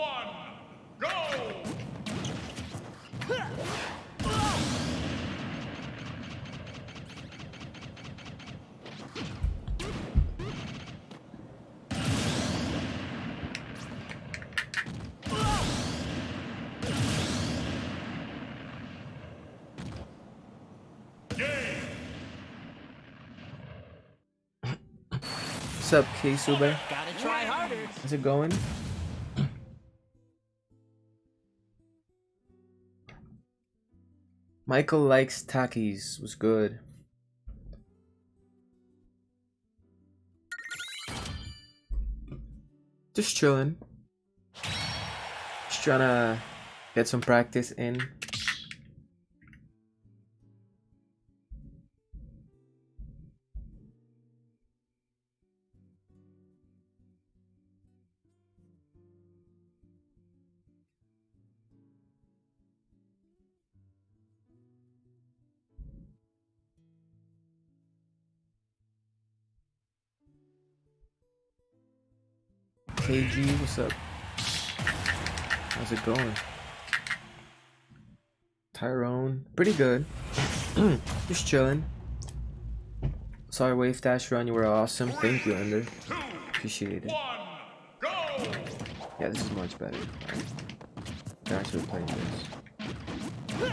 one, go! What's up, Kisuba? How's it going? Michael likes Takis. Was good. Just chilling. Just trying to get some practice in. What's up? How's it going? Tyrone, pretty good. Just chilling. Sorry, Wave Dash Run, you were awesome. Thank you, Ender. Appreciate it. Yeah, this is much better. I actually playing this.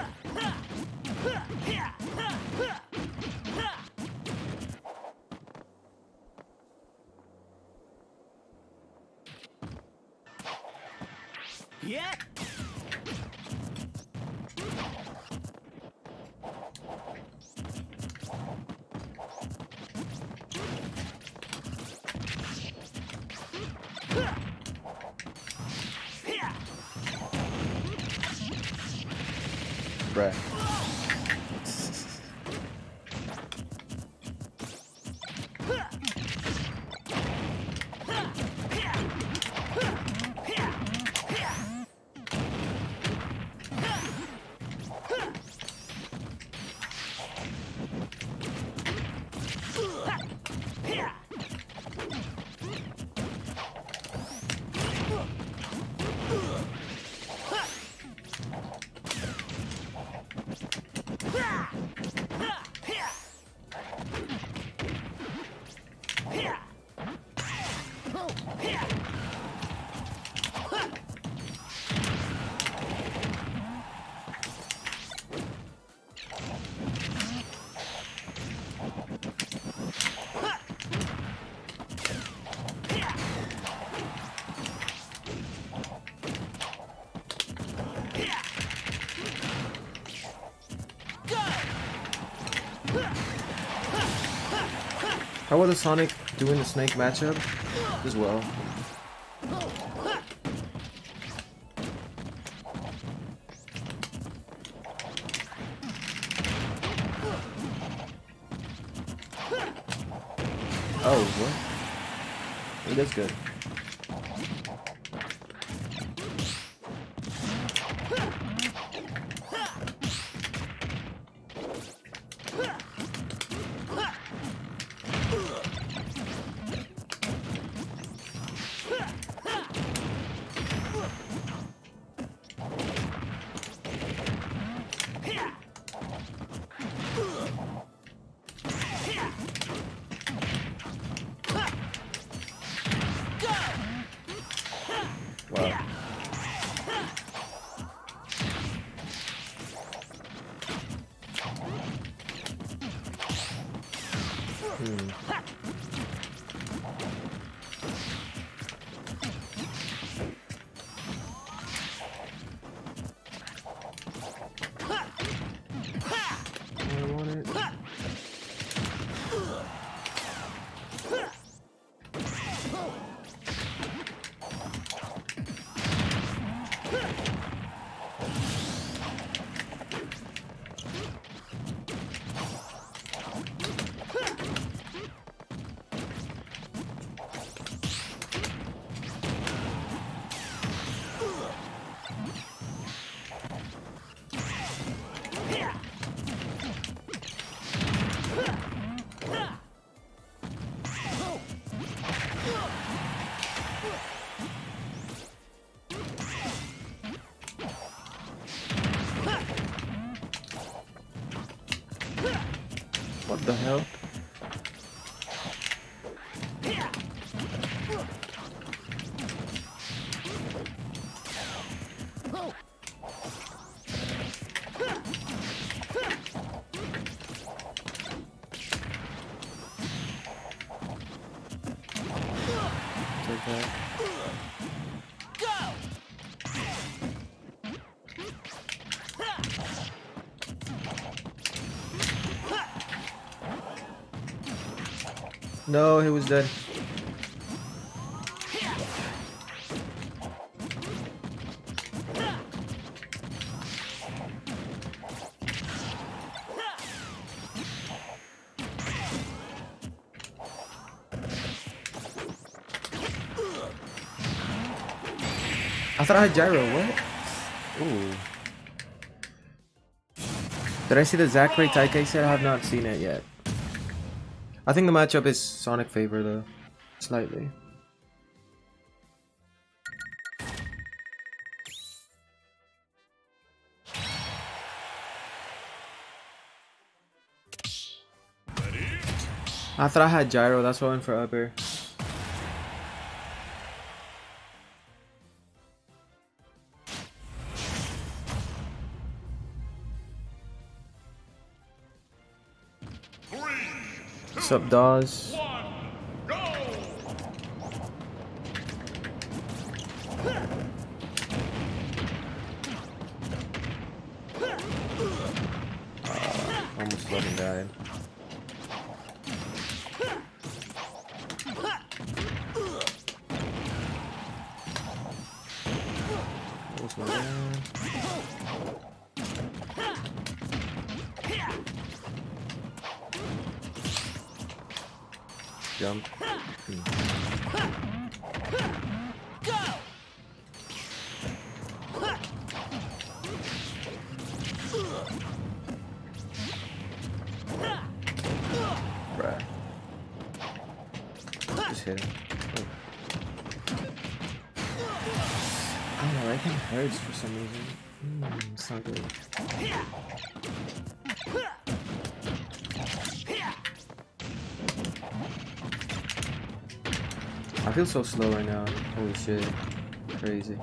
The Sonic doing the Snake matchup? As well. No, he was dead. I thought I had gyro, what? Ooh. Did I see the Zackray Taike set? I have not seen it yet. I think the matchup is Sonic favor though. Slightly. I thought I had gyro, that's why I went for upper. What's up, Dawes? So slow right now. Holy shit. Crazy.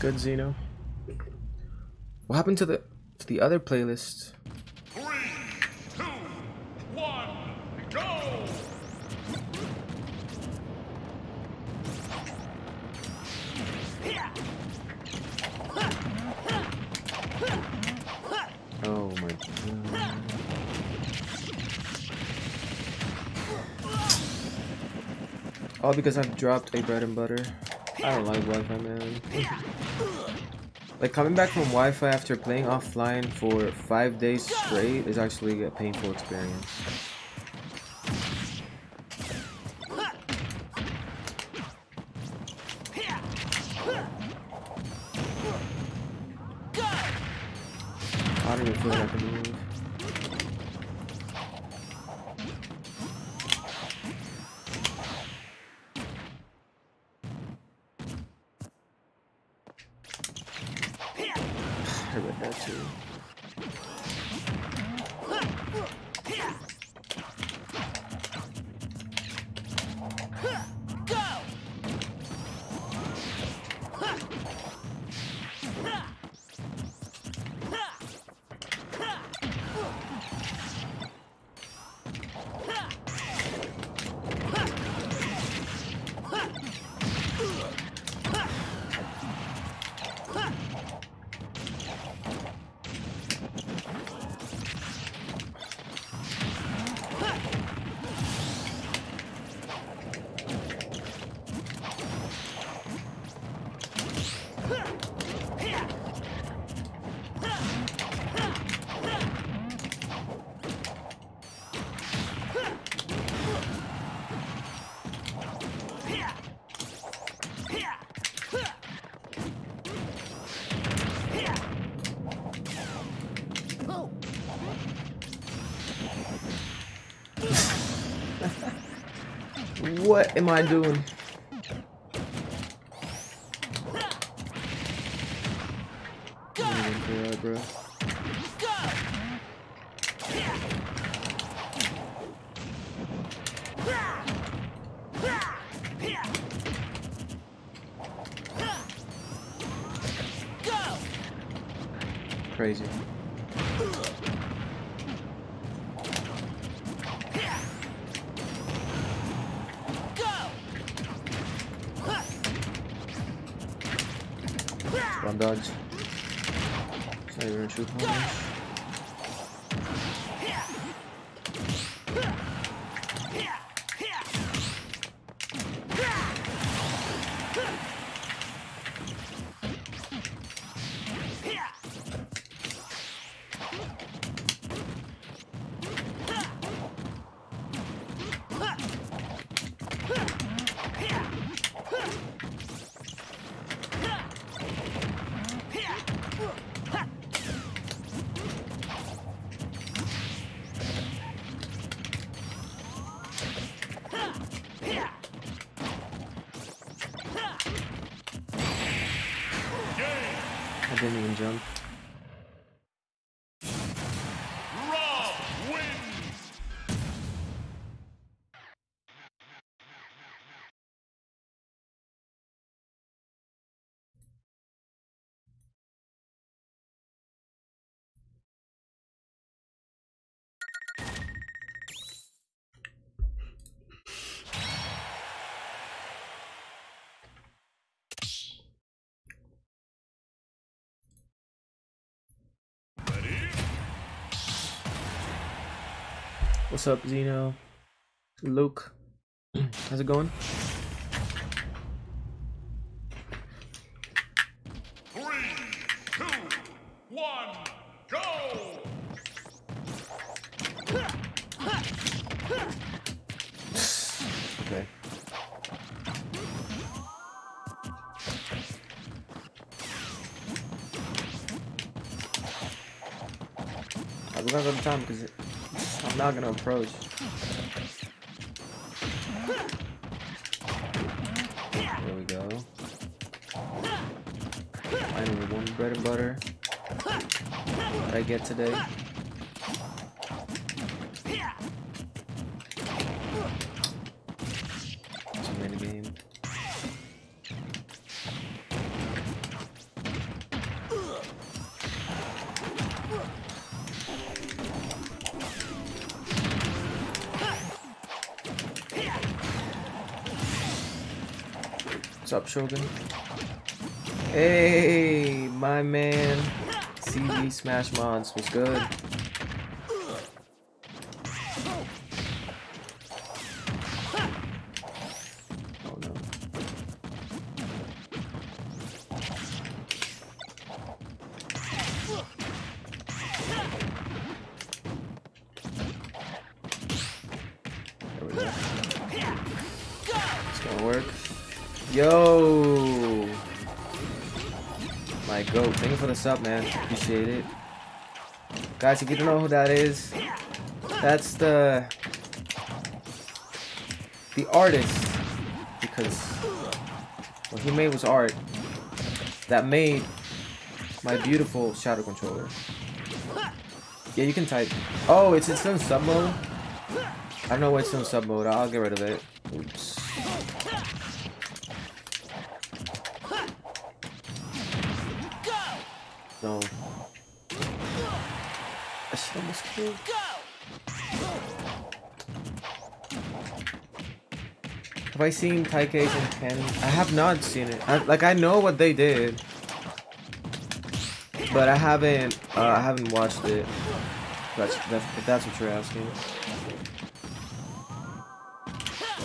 Good, Zeno. What happened to the to the other playlist? Three, two, one, go! Oh my god. All because I've dropped a bread and butter. I don't like Wi-Fi, man. Like coming back from Wi-Fi after playing offline for five days straight is actually a painful experience. Am I doing? What's up, Zeno? Luke. How's it going? Three, two, one, go! Okay. I'm gonna go to time because I'm not gonna approach. There we go. Finally, one bread and butter. What I get today? Shogun? Hey, my man. CV Smash Mods was good. Sub, man. Appreciate it. Guys, if you don't know who that is, that's the the artist because what he made was art that made my beautiful shadow controller. Yeah, you can type. Oh, it's, it's in sub mode. I don't know why it's in sub mode. I'll get rid of it. I seen Taikei's and Ken? I have not seen it. I, like I know what they did, but I haven't. Uh, I haven't watched it. That's, that's if that's what you're asking.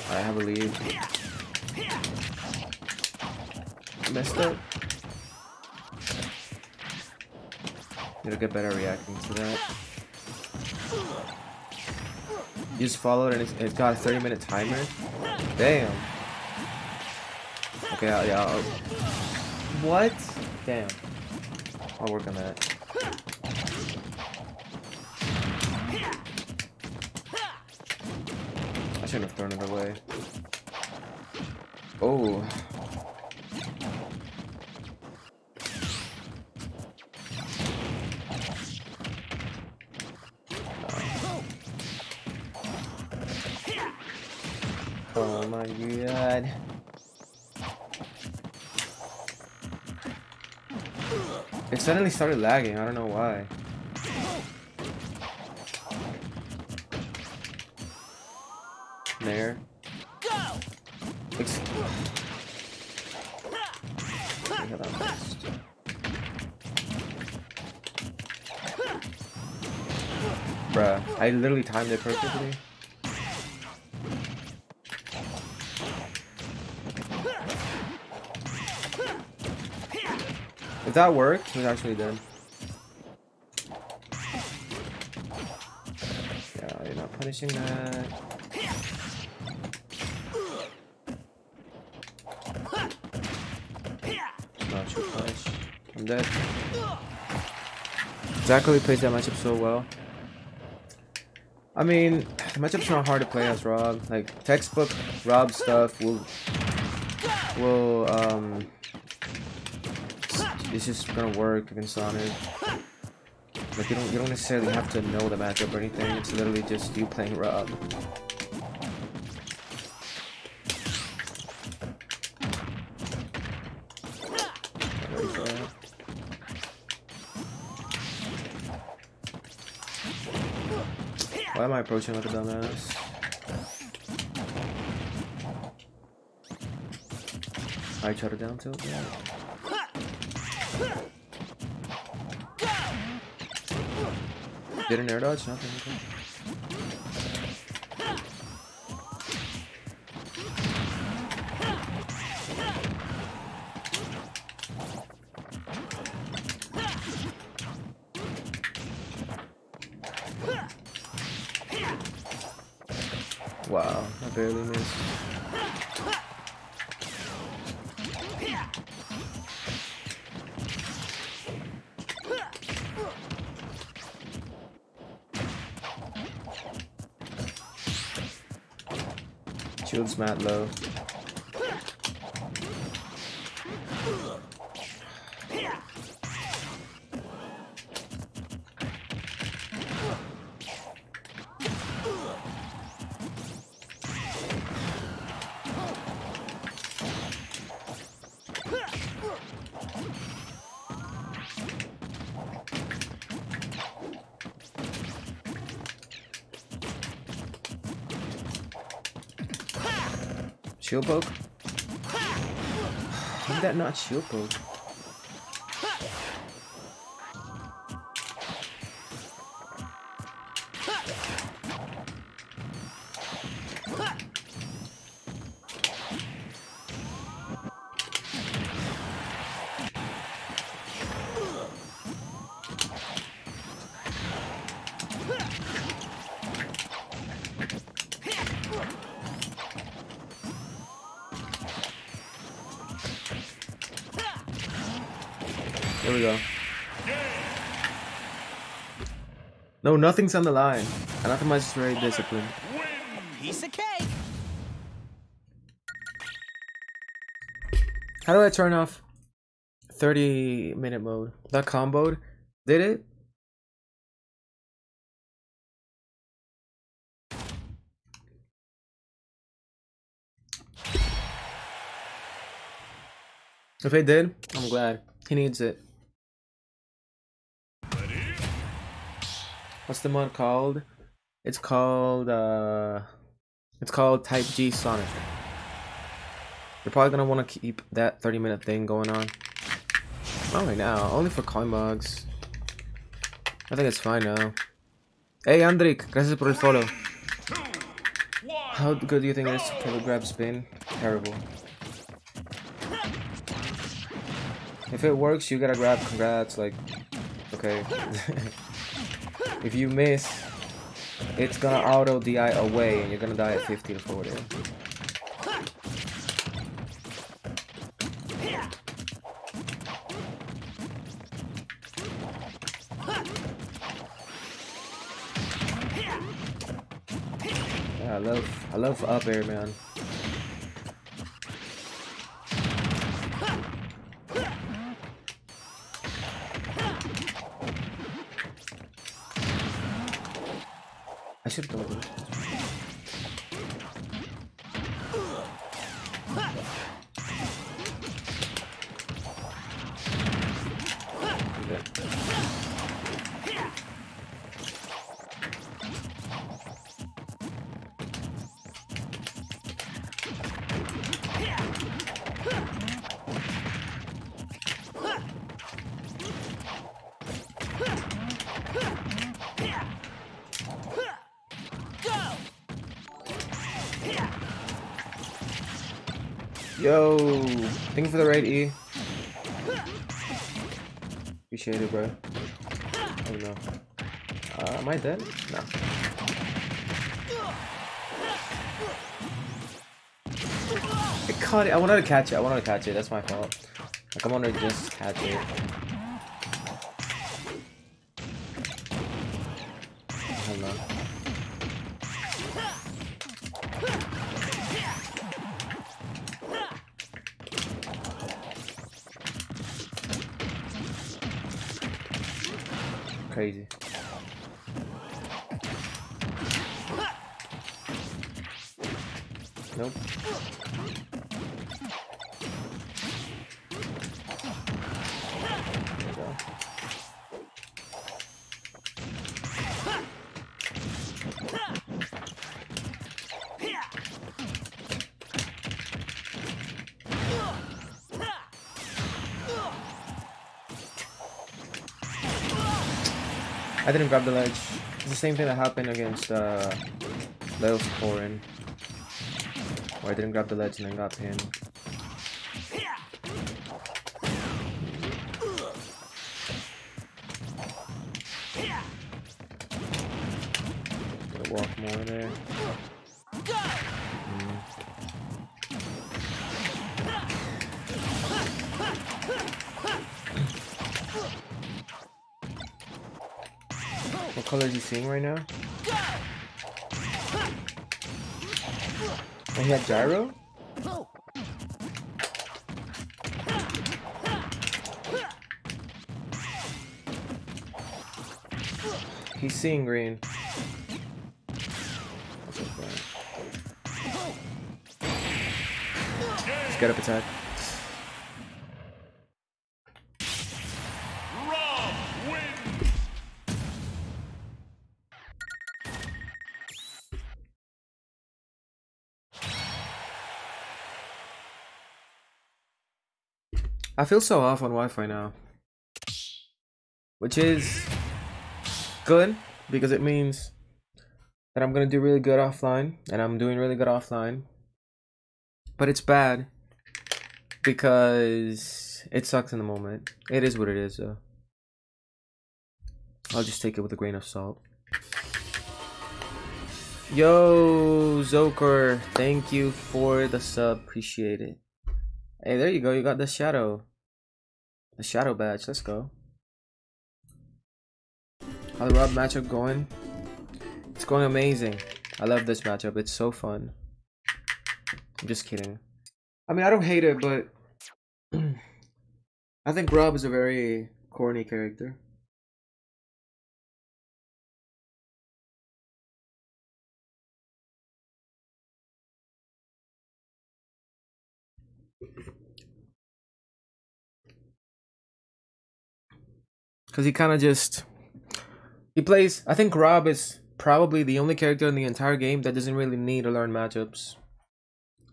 I have a lead. Messed up. Gotta get better reacting to that. You just follow it and it's, it's got a 30 minute timer. Damn. Okay, yeah. What? Damn. I'll work on that. Suddenly started lagging, I don't know why. There. Ex that missed. Bruh, I literally timed it perfectly. If that worked, he's actually dead. Yeah, you're not punishing that. Not your punish. I'm dead. Zackray plays that matchup so well. I mean, the matchup's not hard to play as Rob. Like textbook Rob stuff will will um it's just gonna work against Sonic. Like you don't you don't necessarily have to know the matchup or anything. It's literally just you playing Rob. Why am I approaching like a dumbass? I try to down tilt, yeah. Did an air dodge? Nothing. Okay. Shield's mat Shield poke? Did that not shield poke? No, nothing's on the line. Anathema is very disciplined. Piece of cake. How do I turn off 30 minute mode? That comboed? Did it? If it did, I'm glad. He needs it. Mod called? It's called uh it's called Type G Sonic. You're probably gonna want to keep that 30 minute thing going on. Not right now, only for coin bugs. I think it's fine now. Hey Andrik, gracias por el follow. How good do you think this grab spin? Terrible. If it works, you gotta grab. Congrats, like, okay. if you miss, it's gonna auto DI away, and you're gonna die at 50 to 40. Yeah, I love, I love up air, man. Yo, thank you for the raid, E. Appreciate it, bro. Oh no. Uh, am I dead? No. I caught it. I wanted to catch it. I wanted to catch it. That's my fault. Like, I wanted to just catch it. Didn't grab the ledge. It's the same thing that happened against uh, Leo's Corrin. Where I didn't grab the ledge and then got pinned. Seeing right now? He had gyro? He's seeing green. Let's get up attack. I feel so off on Wi-Fi now. Which is good because it means that I'm gonna do really good offline, and I'm doing really good offline. But it's bad because it sucks in the moment. It is what it is, though. I'll just take it with a grain of salt. Yo, Zoker, thank you for the sub. Appreciate it. Hey, there you go. You got the shadow. The shadow badge. Let's go. How the Rob matchup going? It's going amazing. I love this matchup. It's so fun. I'm just kidding. I mean, I don't hate it, but I think Rob is a very corny character. Because he kind of just. He plays. I think Rob is probably the only character in the entire game that doesn't really need to learn matchups.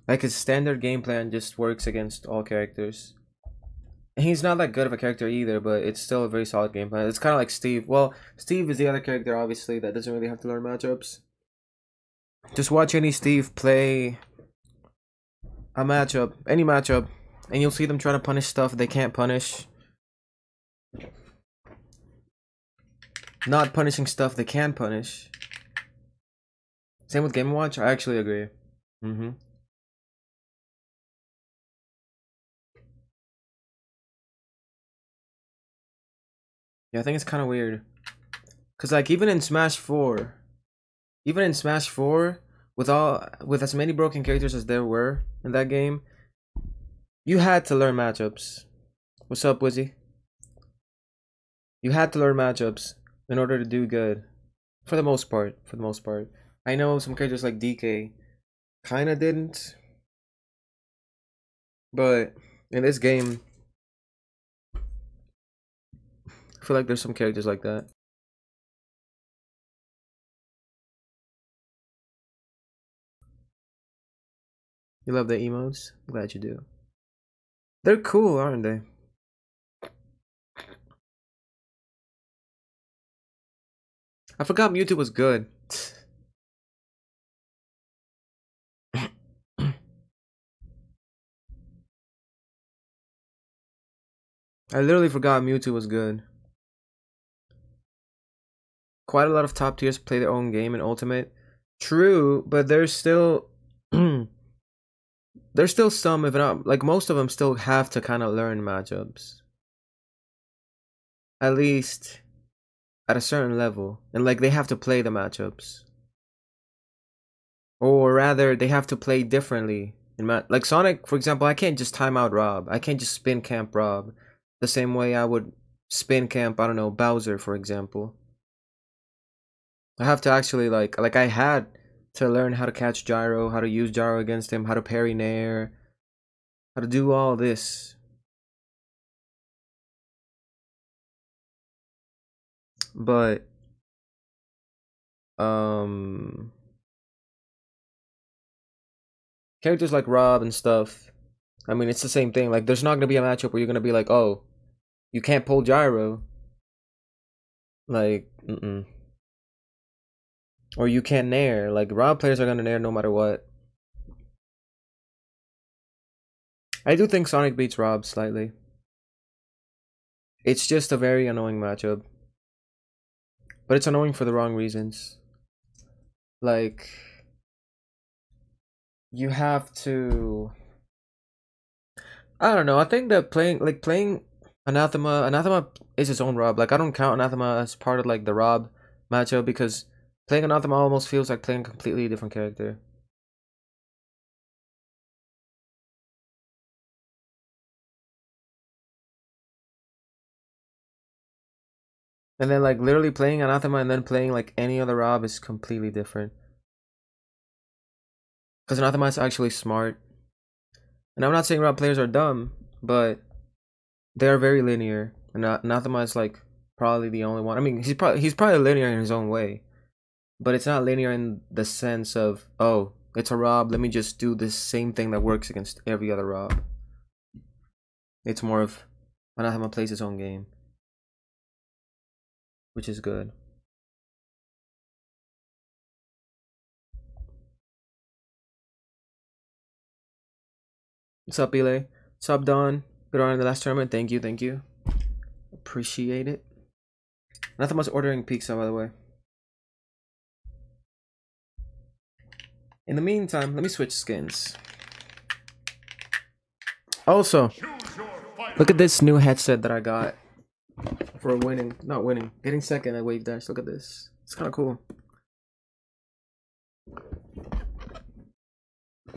Like his standard game plan just works against all characters. And he's not that good of a character either, but it's still a very solid game plan. It's kind of like Steve. Well, Steve is the other character, obviously, that doesn't really have to learn matchups. Just watch any Steve play a matchup, any matchup, and you'll see them trying to punish stuff they can't punish. Not punishing stuff they can punish. Same with Game Watch. I actually agree. Mm-hmm. Yeah, I think it's kind of weird. Cause like even in Smash Four, even in Smash Four, with all with as many broken characters as there were in that game, you had to learn matchups. What's up, Wizzy? You had to learn matchups in order to do good. For the most part. For the most part. I know some characters like DK kinda didn't. But in this game I feel like there's some characters like that. You love the emotes? Glad you do. They're cool, aren't they? I forgot Mewtwo was good. I literally forgot Mewtwo was good. Quite a lot of top tiers play their own game in Ultimate. True, but there's still there's still some, if not like most of them, still have to kind of learn matchups. At least at a certain level, and like they have to play the matchups, or rather, they have to play differently. In like Sonic, for example, I can't just time out Rob. I can't just spin camp Rob, the same way I would spin camp. I don't know Bowser, for example. I have to actually like like I had to learn how to catch gyro, how to use gyro against him, how to parry nair, how to do all this. But um characters like Rob and stuff, I mean it's the same thing. Like there's not gonna be a matchup where you're gonna be like, oh, you can't pull gyro. Like, mm mm. Or you can't nair. Like Rob players are gonna nair no matter what. I do think Sonic beats Rob slightly. It's just a very annoying matchup. But it's annoying for the wrong reasons. Like you have to I don't know. I think that playing like playing Anathema Anathema is its own Rob. Like I don't count Anathema as part of like the Rob matchup because Playing Anathema almost feels like playing a completely different character. And then like literally playing Anathema and then playing like any other Rob is completely different. Because Anathema is actually smart. And I'm not saying Rob players are dumb, but they are very linear. And Anathema is like probably the only one. I mean, he's probably he's probably linear in his own way but it's not linear in the sense of oh it's a rob let me just do the same thing that works against every other rob It's more of Anathema plays his own game. Which is good. What's up, Ele? What's up, Don? Good on in the last tournament. Thank you, thank you. Appreciate it. Anathema's ordering pizza, by the way. In the meantime, let me switch skins. Also, look at this new headset that I got for winning. Not winning, getting second at Wave Dash. Look at this. It's kind of cool.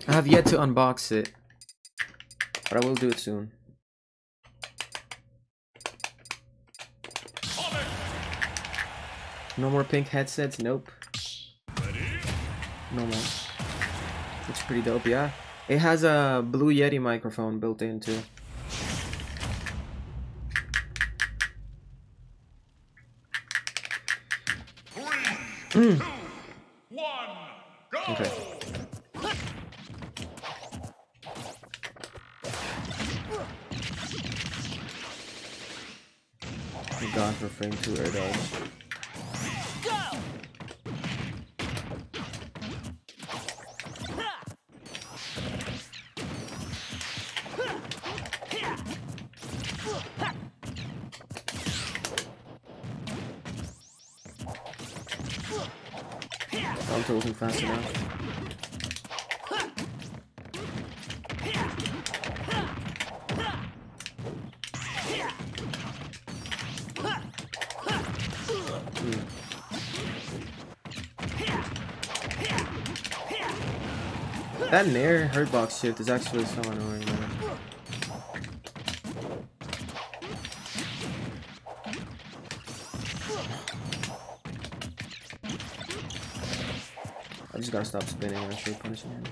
I have yet to unbox it, but I will do it soon. No more pink headsets. Nope. No more. Looks pretty dope, yeah. It has a Blue Yeti microphone built in too. Two, one, go. Okay. God for frame two air dodge. Go! Dante wasn't fast enough. Hmm. That Nair hurt box shift is actually so annoying, man. Gotta stop spinning and actually punishing him.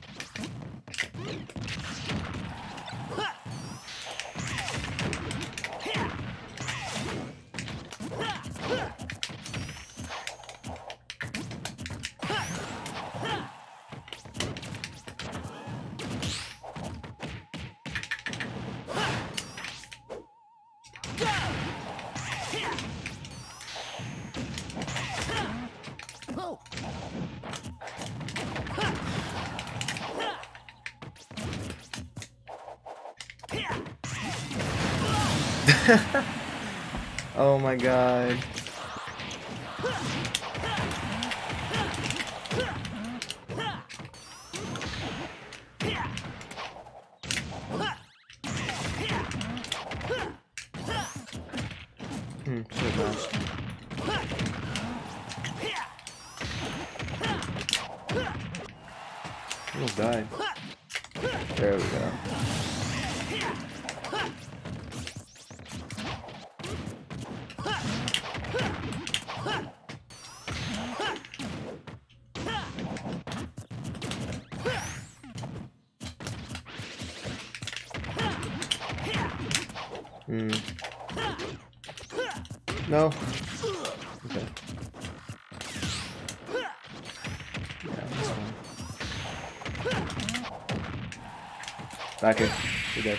God. You're.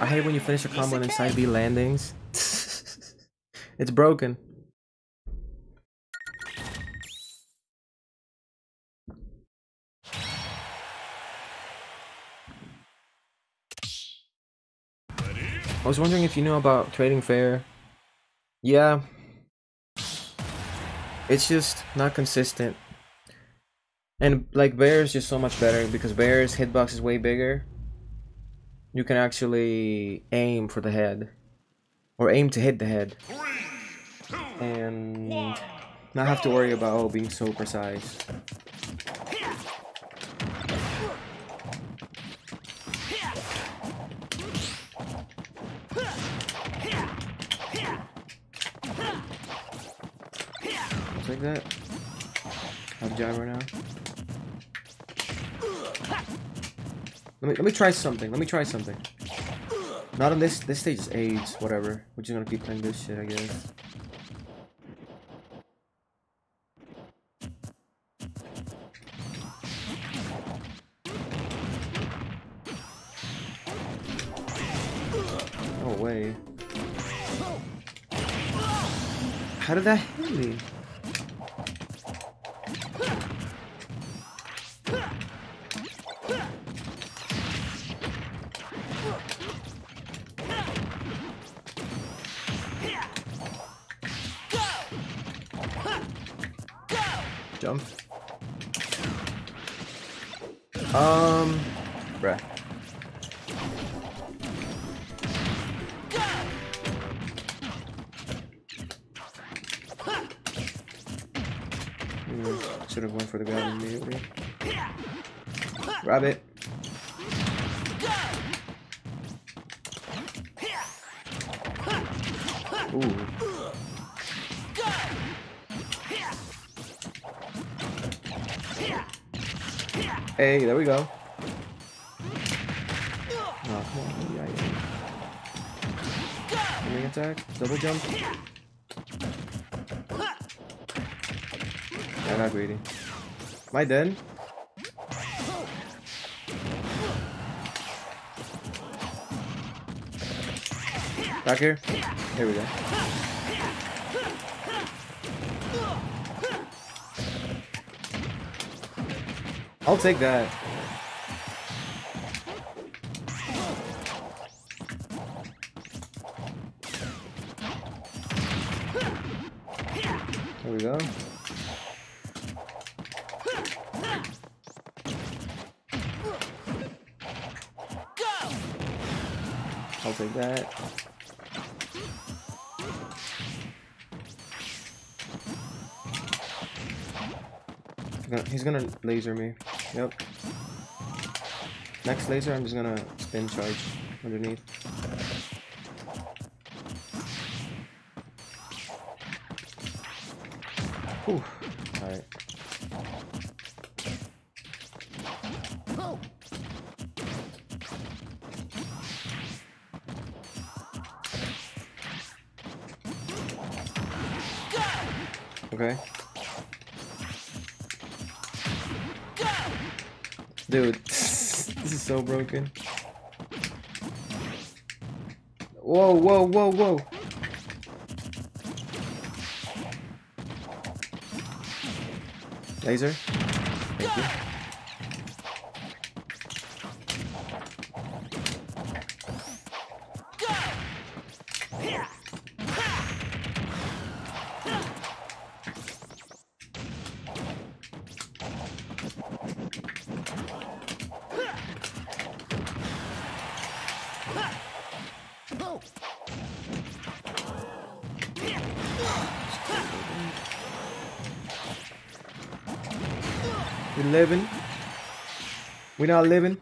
I hate when you finish a combo and side B landings. it's broken. I was wondering if you knew about trading fair. Yeah. It's just not consistent. And like bair is just so much better because bair's hitbox is way bigger. You can actually aim for the head. Or aim to hit the head. Three, two, And not have to worry about oh, being so precise. Let me try something. Let me try something. Not on this. This stage is AIDS. Whatever. We're just gonna keep playing this shit, I guess. No way. How did that hit me? Double jump. I got greedy. Am I dead? Back here. Here we go. I'll take that. We go. I'll take that. He's gonna, he's gonna laser me. Yep. Next laser, I'm just gonna spin charge underneath. Whoa, whoa, whoa. Laser. Thank you. We not living.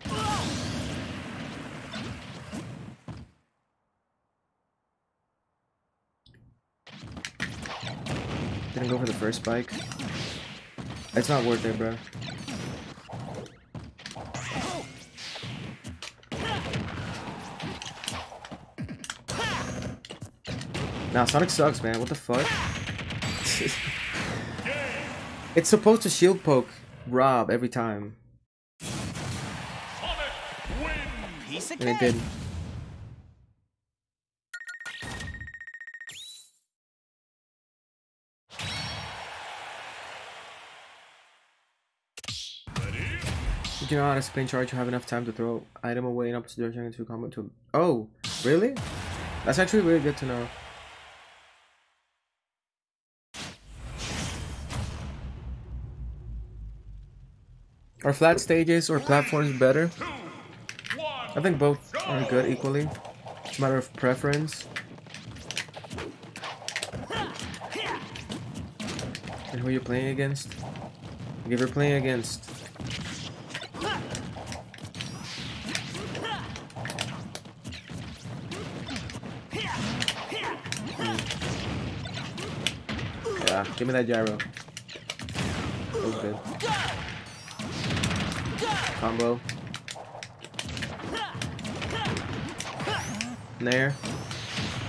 Didn't go for the first spike. It's not worth it, bro. Nah, Sonic sucks, man. What the fuck? it's supposed to shield poke Rob every time, Piece of and it cake. did. You know how to spin charge to have enough time to throw item away in opposite direction into combo to Oh, really? That's actually really good to know. Are flat stages or platforms better? I think both are good equally. It's a matter of preference. And who are you're playing against? If you're playing against Yeah, give me that gyro. That was good. Combo. Nair.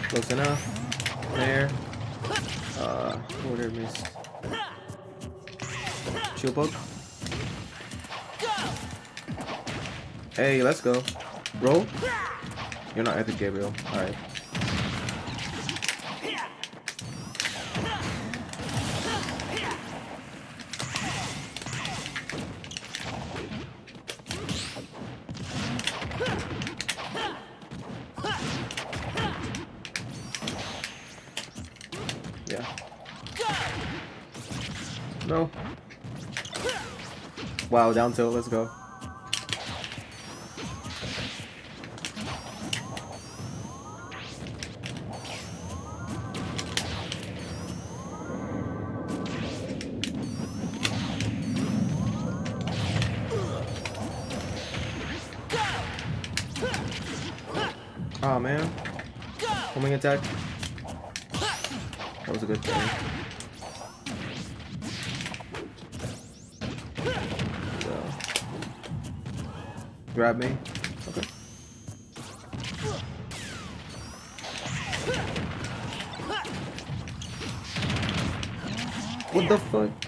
Close enough. There. Uh, order missed. Chill poke. Hey, let's go. Roll. You're not Epic Gabriel. Alright. Wow, down tilt, let's go. Oh man. Homing attack. That was a good thing. So. Grab me. Okay. What the fuck?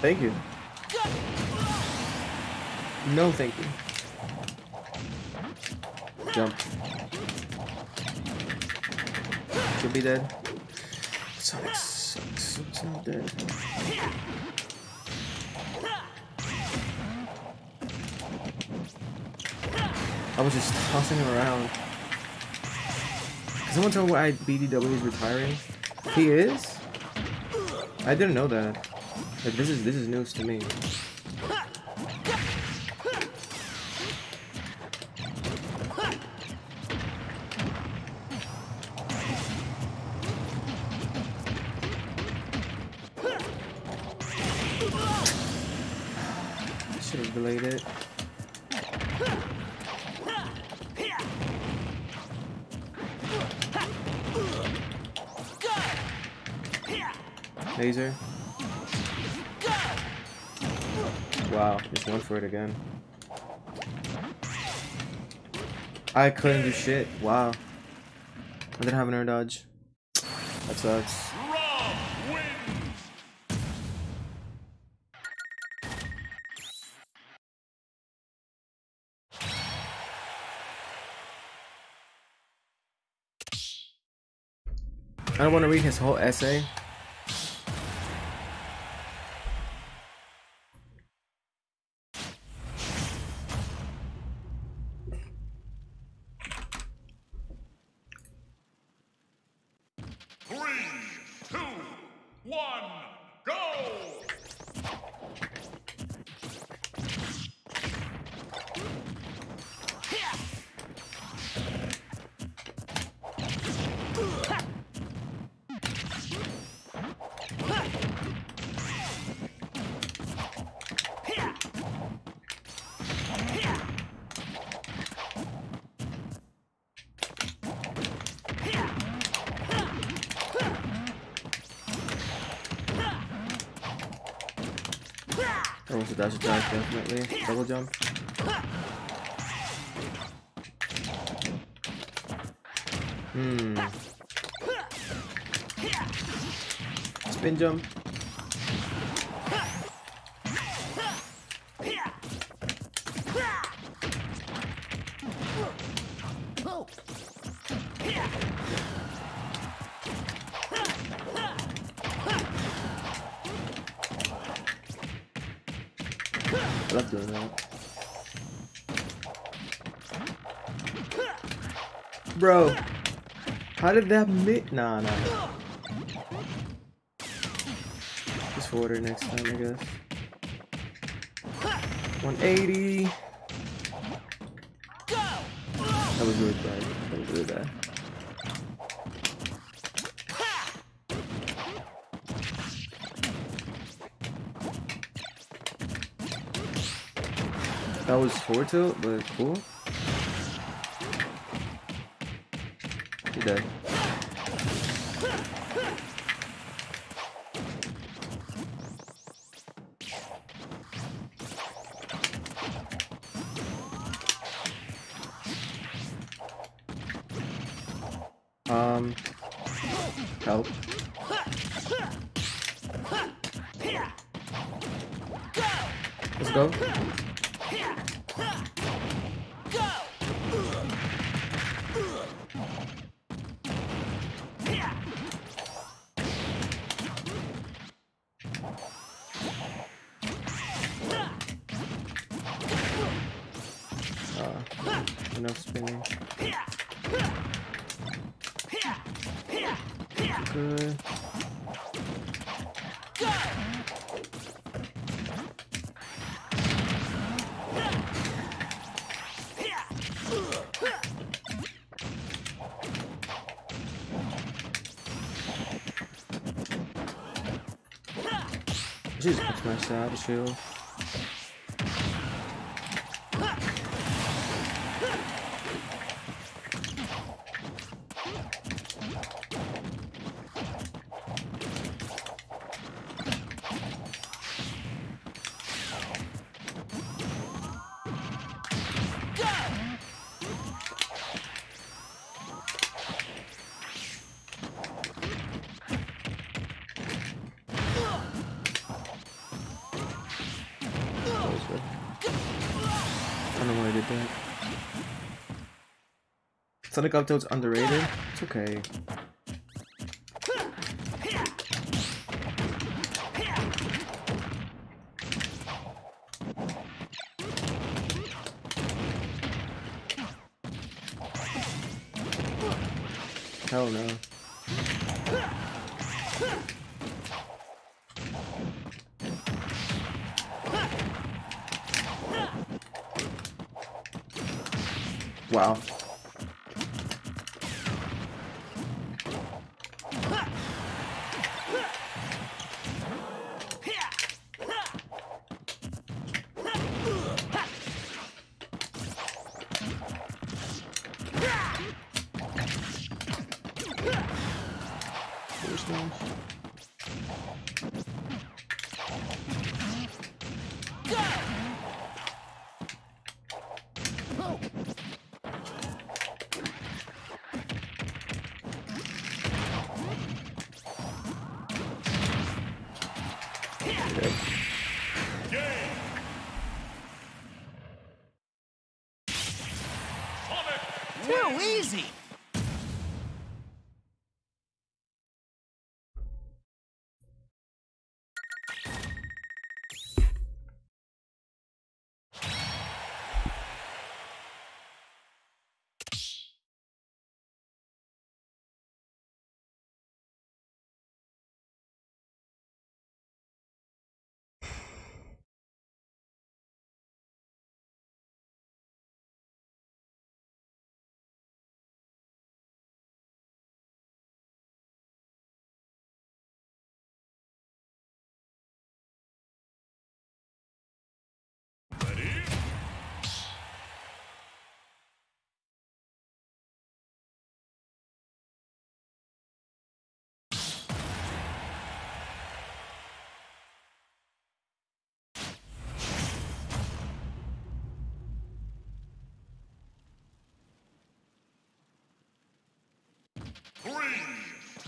Thank you. No, thank you. Jump. Should be dead. Sonic sucks. It's not dead. I was just tossing him around. Can someone tell why BDW is retiring? He is? I didn't know that. Like this is this is news to me. I couldn't do shit. Wow. I didn't have an air dodge. That sucks. I don't want to read his whole essay. Did that miss? Nah, nah. Just forward next time, I guess. 180. That was really bad. That was really bad. That was forward tilt, but cool. Jesus, smash that out of shield. That was good. I don't know why I did that. Sonic Uptoad's underrated? It's okay.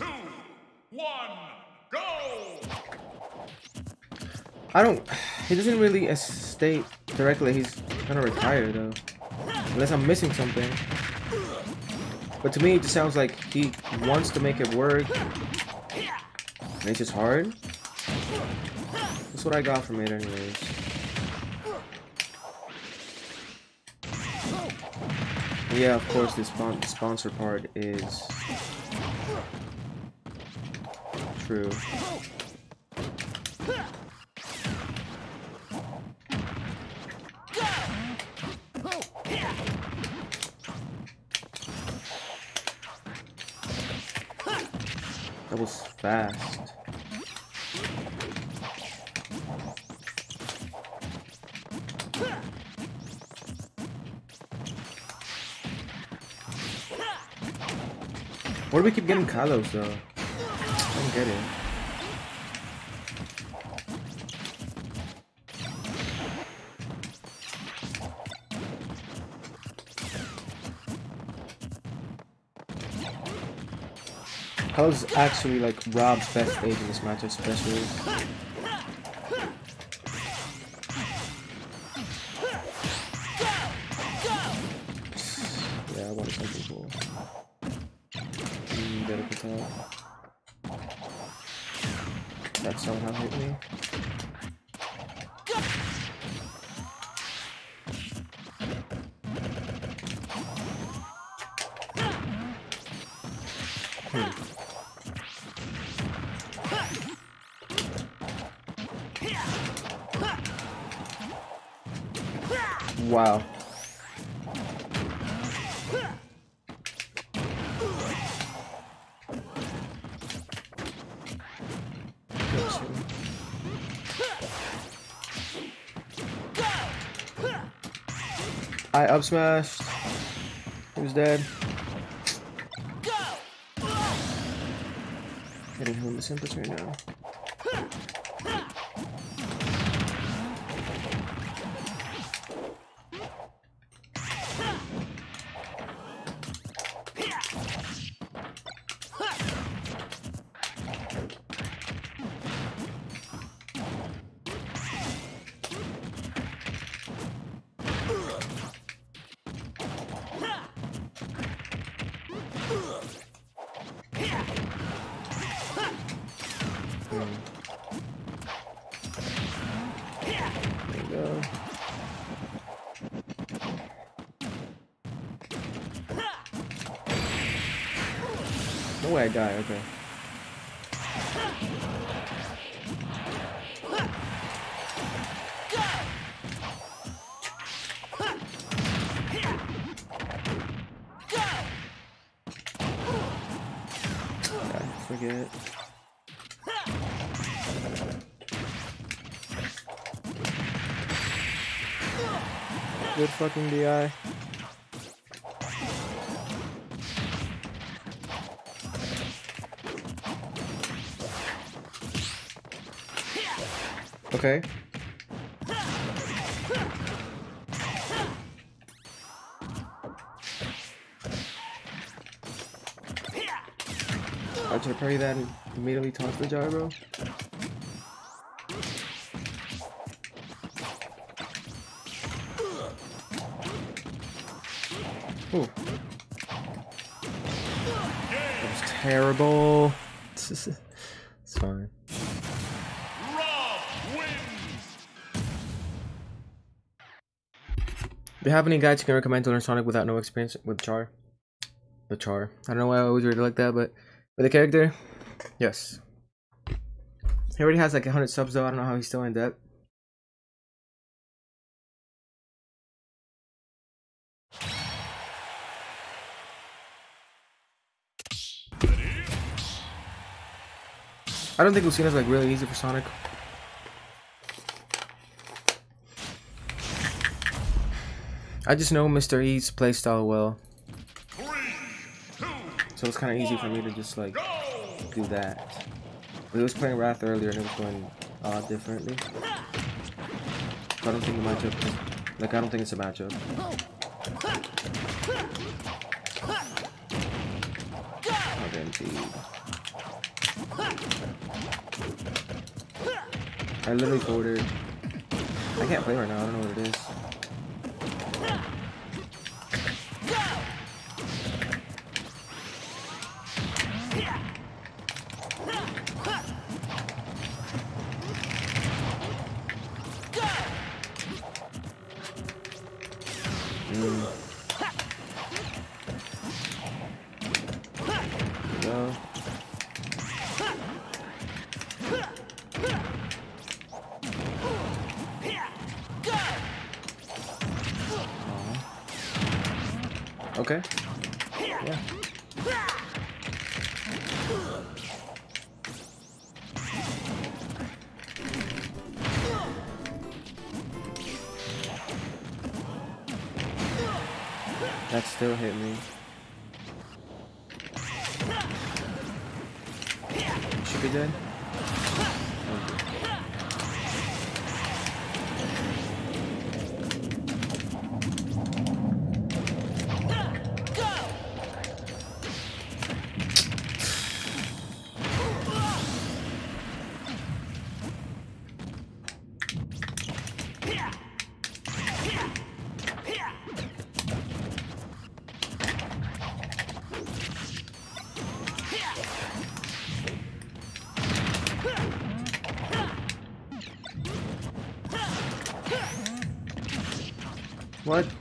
Two, one, go! I don't. He doesn't really state directly he's gonna retire though, unless I'm missing something. But to me, it just sounds like he wants to make it work, and it's just hard. That's what I got from it, anyways. Yeah, of course, spon sponsor part is That was fast. Why do we keep getting Kalos though? I don't get. Kalos actually like Rob's best stage in this match, especially. Wow. I up smashed. Who's dead? Hitting him with the right now. Die, okay. Forget. Good fucking DI. Okay. I should parry that and immediately toss the gyro. Ooh. That was terrible. you have any guides you can recommend to learn Sonic without no experience with Char? The Char. I don't know why I always read it like that, but with the character, yes. He already has like 100 subs though. I don't know how he's still in debt. I don't think Lucina's like really easy for Sonic. I just know Mr. E's playstyle well, so it's kind of easy for me to just like do that. We was playing Wrath earlier and it was going uh, differently. I don't think the matchup, is, like I don't think it's a matchup. I literally ordered. I can't play right now. I don't know what it is. What?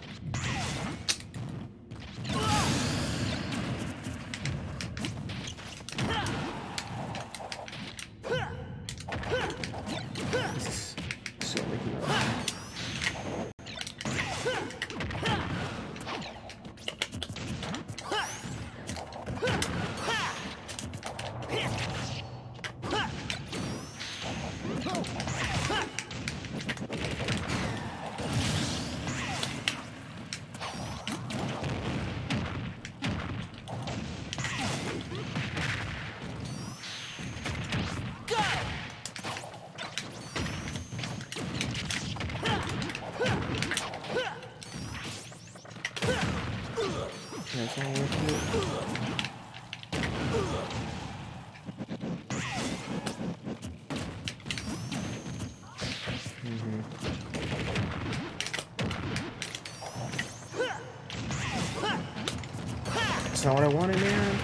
That's not what I wanted, man.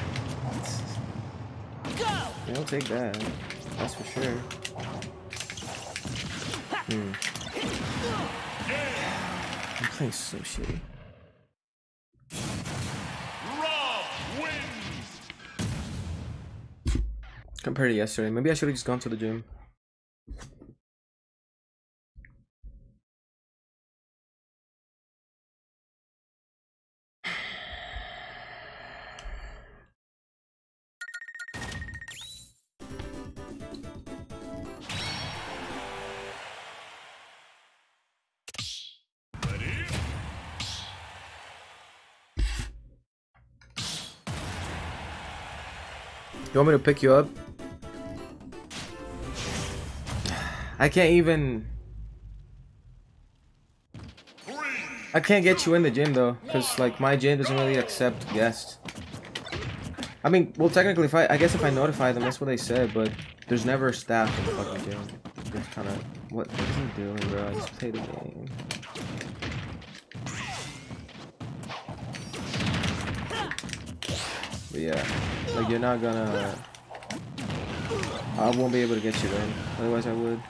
Yeah, I'll take that. That's for sure. Hmm. I'm playing so shitty. Rob wins. Compared to yesterday, maybe I should have just gone to the gym. You want me to pick you up? I can't even. I can't get you in the gym though, because like my gym doesn't really accept guests. I mean, well, technically, if I, I guess if I notify them, that's what they said, but there's never staff in the fucking gym. It's kind of what, what is he doing, bro? I just play the game. But yeah, like you're not gonna. I won't be able to get you in. Otherwise, I would.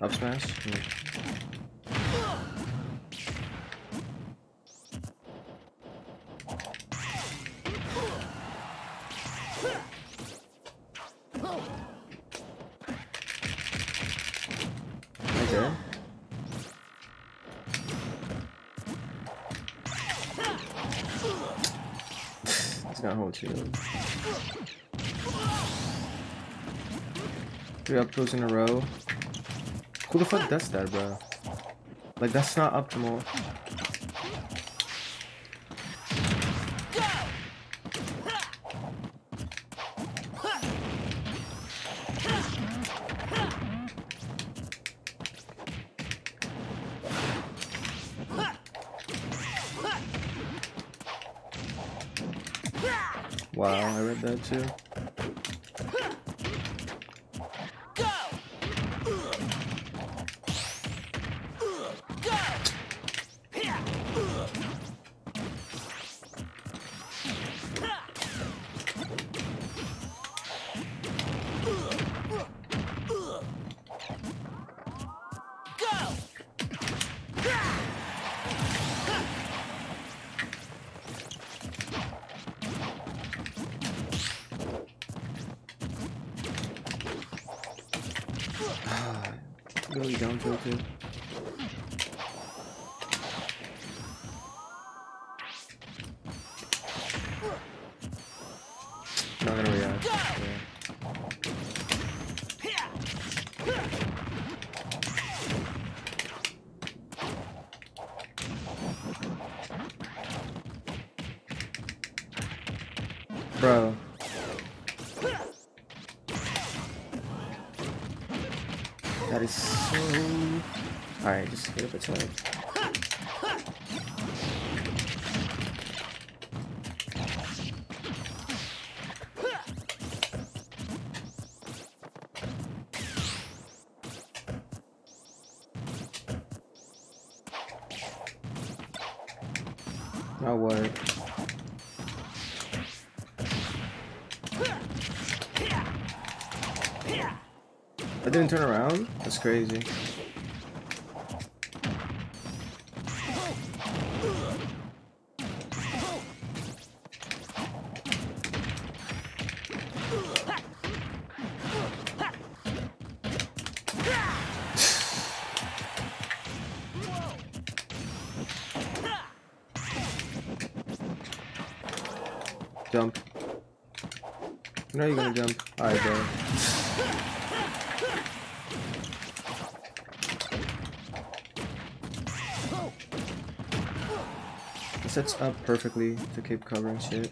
Up smash. Hmm. Throws in a row. Who the fuck does that, bro? Like, that's not optimal. Wow, I read that too. Alright, just get up attack. Now what? I didn't turn around? That's crazy. Jump. You know you're gonna jump. Alright, bro. It sets up perfectly to keep covering shit.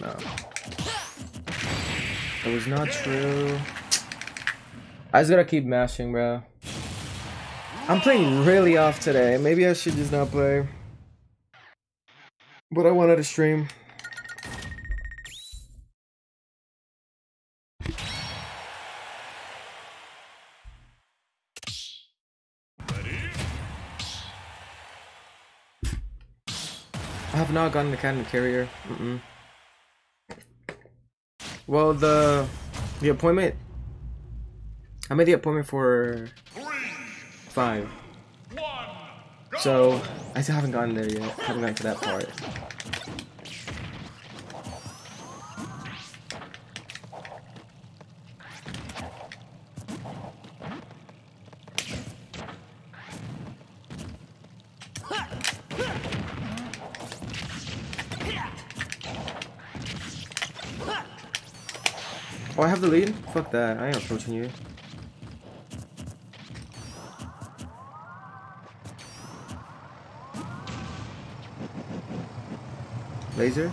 No. That was not true. I just gotta keep mashing, bro. I'm playing really off today. Maybe I should just not play. But I wanted to stream. Not gotten the Academy Carrier. Mm-mm. Well, the the appointment. I made the appointment for five. so I still haven't gotten there yet. haven't gotten to that part. Fuck that. I ain't approaching you. Laser?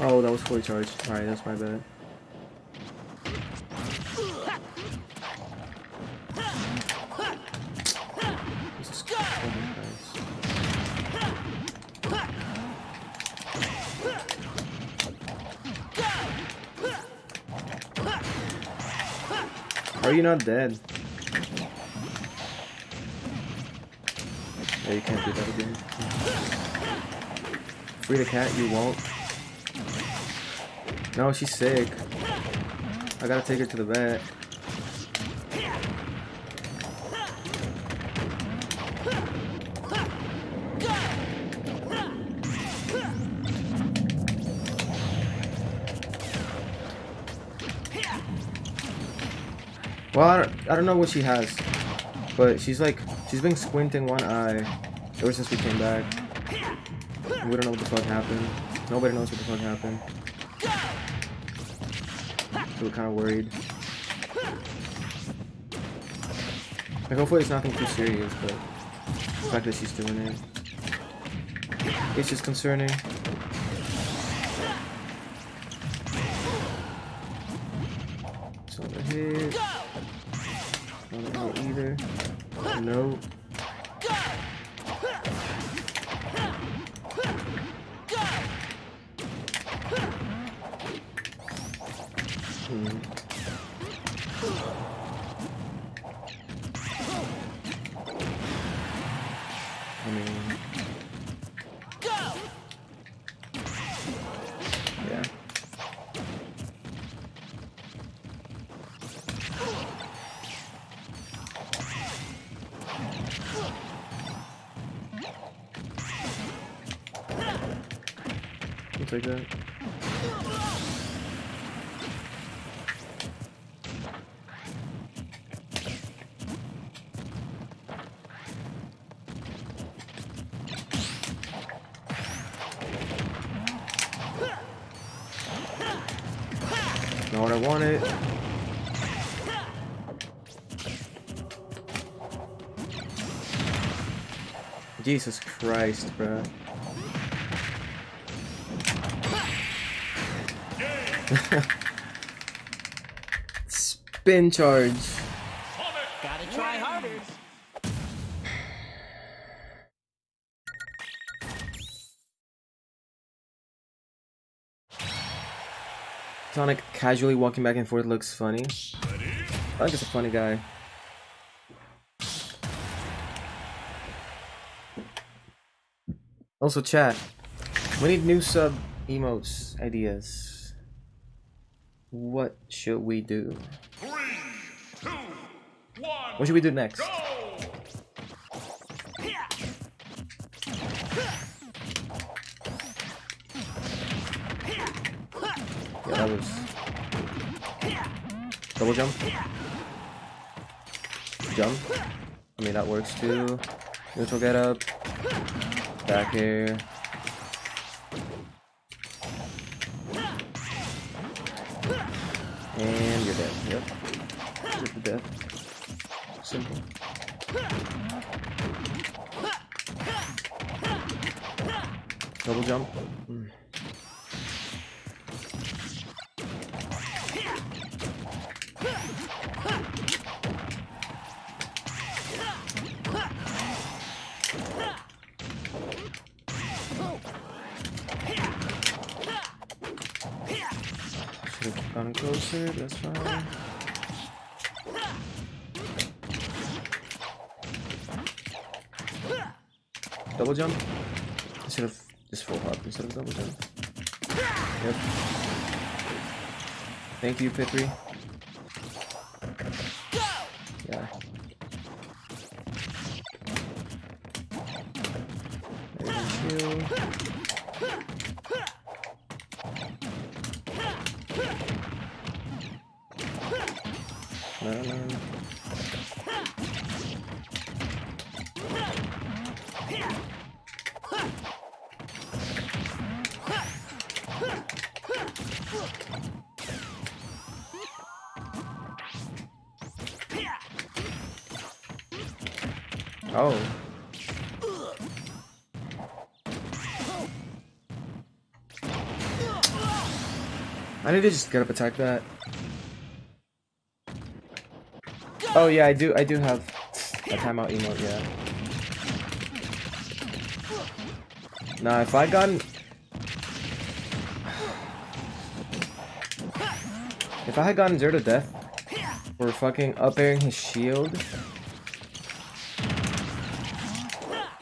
Oh, that was fully charged. Alright, that's my bad. Are you not dead? Yeah, you can't do that again. Free the cat, you won't. No, she's sick. I gotta take her to the vet. Well, I don't, I don't know what she has, but she's like, she's been squinting one eye ever since we came back. We don't know what the fuck happened. Nobody knows what the fuck happened. So we're kind of worried. Like, hopefully it's nothing too serious, but the fact that she's doing it, it's just concerning. Not what I wanted. Jesus Christ, bro. Spin charge. Casually walking back and forth looks funny. I think it's a funny guy. Also, chat. We need new sub emotes ideas. What should we do? Three, two, one, What should we do next? go! Yeah, that was. Double jump. Jump. I mean, that works too. Neutral get up. Back here. And you're dead. Yep. To death. Simple. Double jump. Mm. Jump? Instead of just full hop instead of double jump. Yep. Thank you, Pitry. To just get up attack that. Oh yeah, I do I do have a timeout emote, yeah. Nah, if I gotten If I had gotten zero to death for fucking up airing his shield.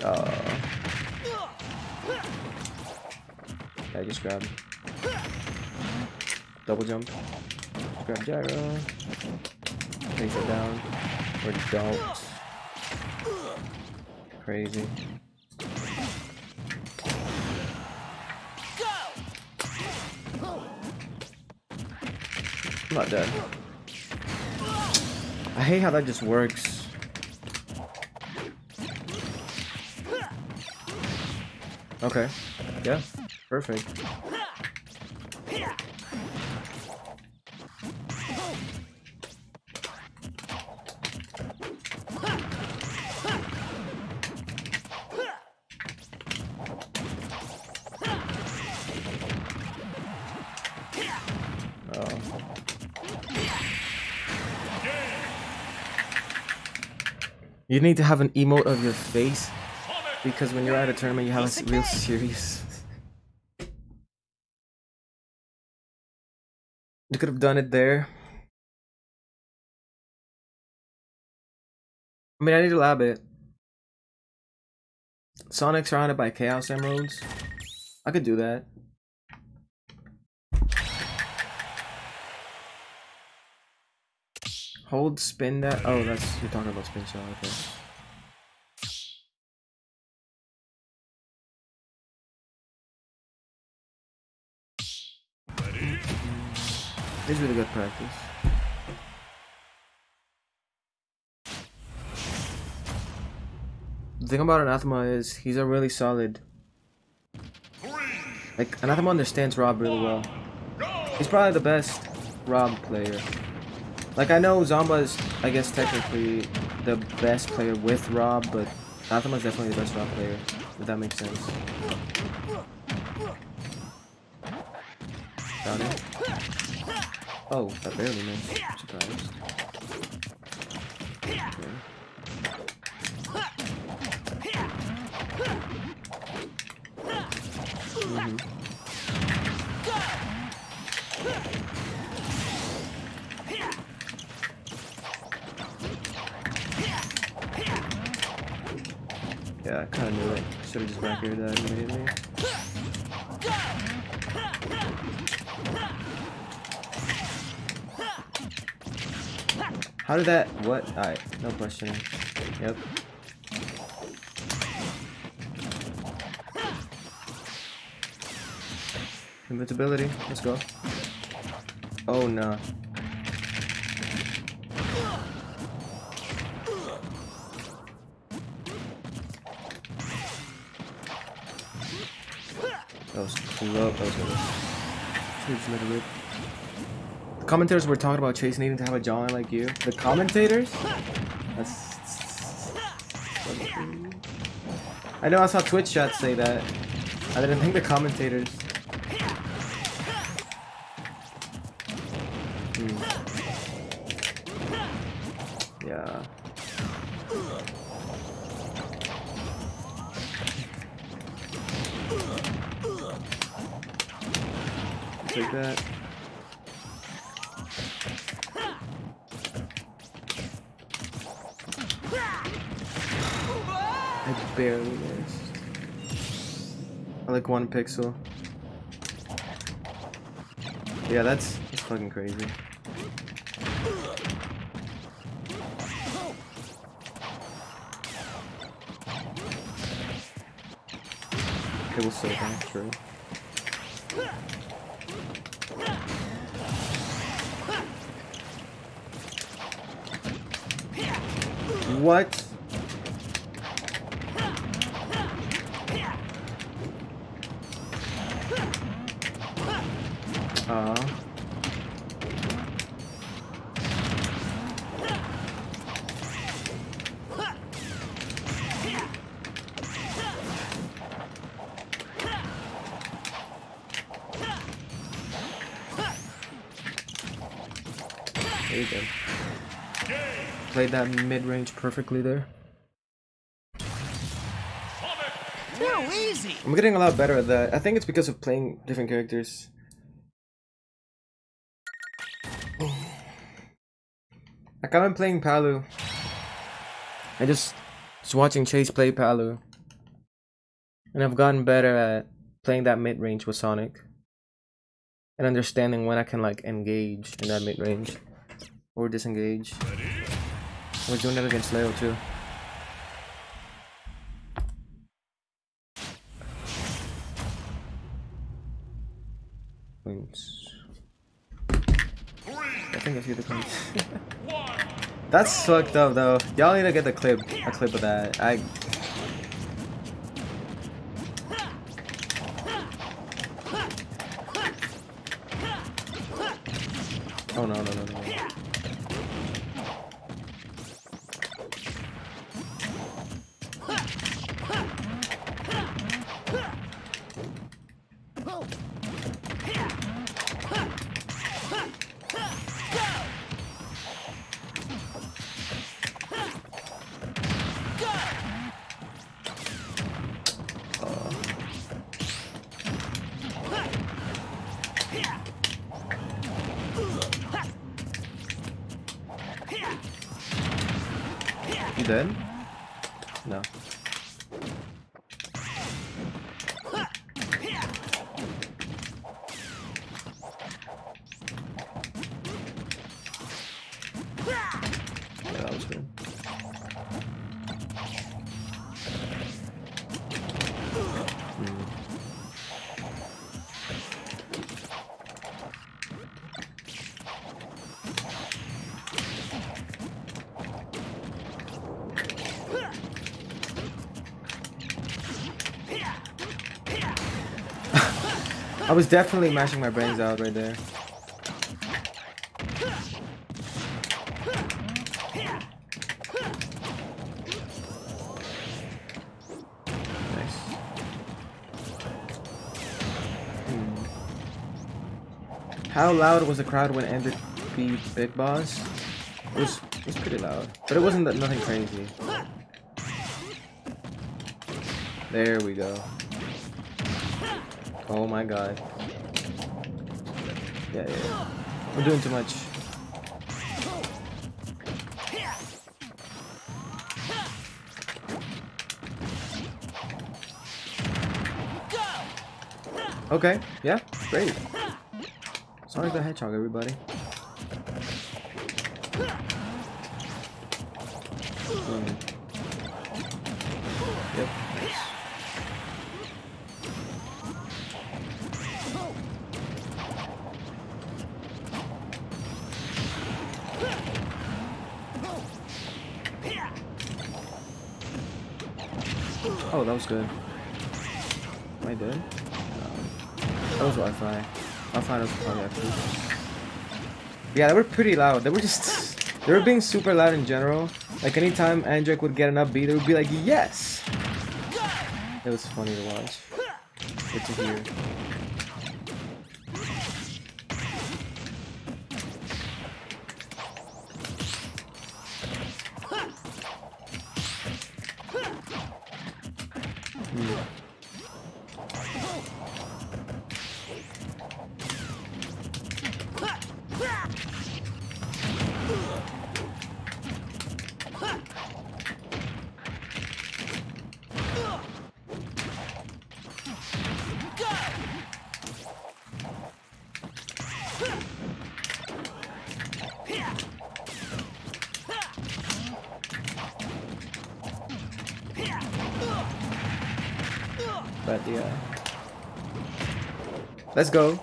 Uh, I just grabbed. Double jump. Grab gyro. Face it down. Or don't. Crazy. I'm not dead. I hate how that just works. Okay. Yeah. Perfect. You need to have an emote of your face because when you're at a tournament, you have a real serious. You could have done it there. I mean, I need to lab it. Sonic surrounded by Chaos Emeralds. I could do that. Hold spin that. Oh, that's you're talking about spin shot. Okay. Is really good practice. The thing about Anathema is he's a really solid. Like Anathema understands Rob really well. He's probably the best Rob player. Like I know Zomba is, I guess, technically the best player with Rob, but Anathema is definitely the best Rob player. If that makes sense. Got it. Oh, that barely missed. Surprised. Okay. Immediately. How did that? What? Alright, no question. Yep. Invincibility. Let's go. Oh no. The commentators were talking about Chase needing to have a jawline like you. The commentators? That's. I know I saw Twitch chat say that. I didn't think the commentators. Like one pixel. Yeah, that's, that's fucking crazy. It was so bad, true. What? Played that mid-range perfectly there. Too easy. I'm getting a lot better at that. I think it's because of playing different characters. Like I've been playing Palu. I just just watching Chase play Palu. And I've gotten better at playing that mid range with Sonic. And understanding when I can like engage in that mid range. Or disengage. I was doing that against Leo too. Points. I think I see the points. That's fucked up though. Y'all need to get the clip, a clip of that. I. Oh no no no no. No. Yeah, that was good. Hmm. I was definitely mashing my brains out right there. Hmm. How loud was the crowd when Ender beat Big Boss? It was it was pretty loud, but it wasn't nothing crazy. There we go. Oh my god. Yeah, yeah. I'm doing too much. Okay, yeah, great. Sonic the Hedgehog, everybody. Good. Am I dead? No. That was Wi-Fi. Wi-Fi was probably actually. Yeah, they were pretty loud. They were just... They were being super loud in general. Like, anytime Andric would get an upbeat, they would be like, yes! It was funny to watch. Good to hear. Let's go.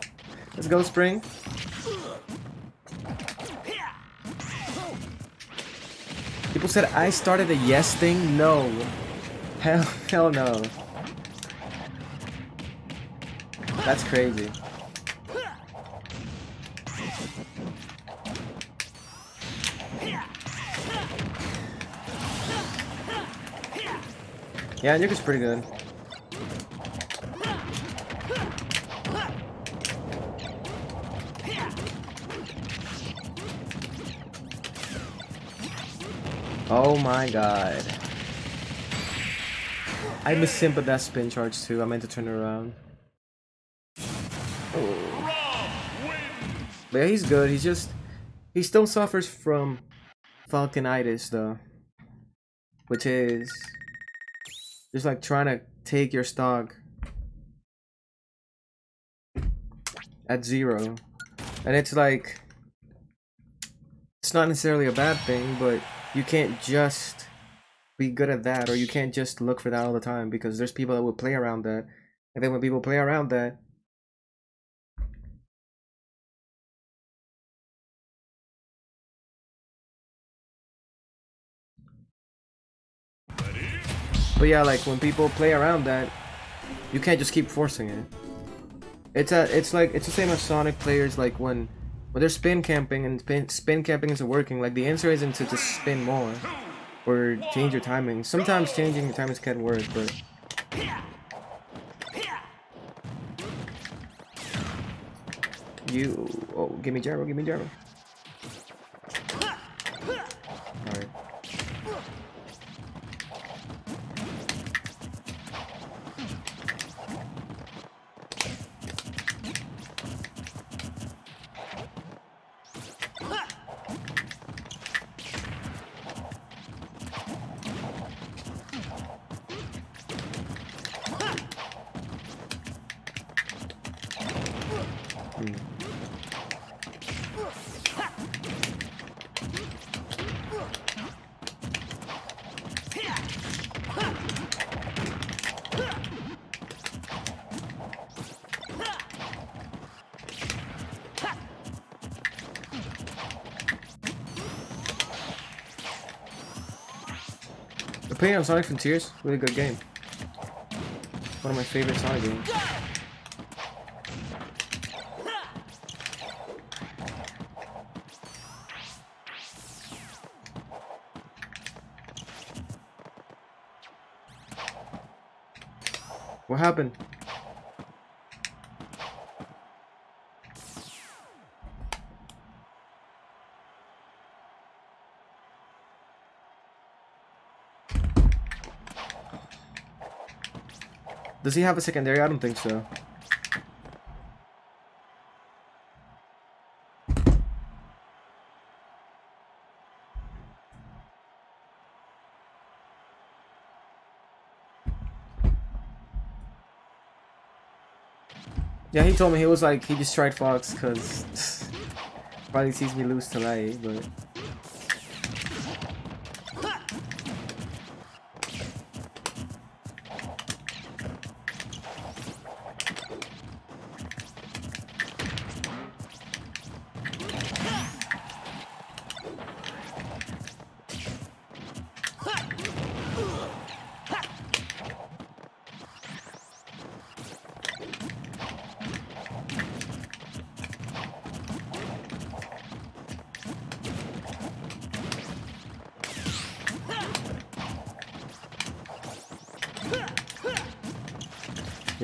Let's go, Spring. People said I started a yes thing? No. Hell, hell no. That's crazy. Yeah, Nuke is pretty good. Oh my god. I miss him, but that spin charge too. I meant to turn around. Oh. But yeah, he's good. He's just... He still suffers from Falconitis though. Which is... Just like trying to take your stock at zero. And it's like... It's not necessarily a bad thing, but you can't just be good at that or you can't just look for that all the time because there's people that will play around that. And then when people play around that but yeah like when people play around that you can't just keep forcing it. It's a it's like it's the same as sonic players like when when they're spin camping and spin, spin camping isn't working, like the answer isn't to just spin more or change your timing. Sometimes changing your timings can work, but you oh give me gyro, give me gyro. Playing on Sonic Frontiers, really good game. One of my favorite Sonic games. Does he have a secondary? I don't think so. Yeah, he told me he was like he just tried Fox because probably sees me lose tonight, but.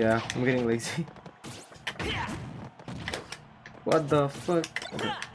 Yeah, I'm getting lazy. what the fuck? Okay.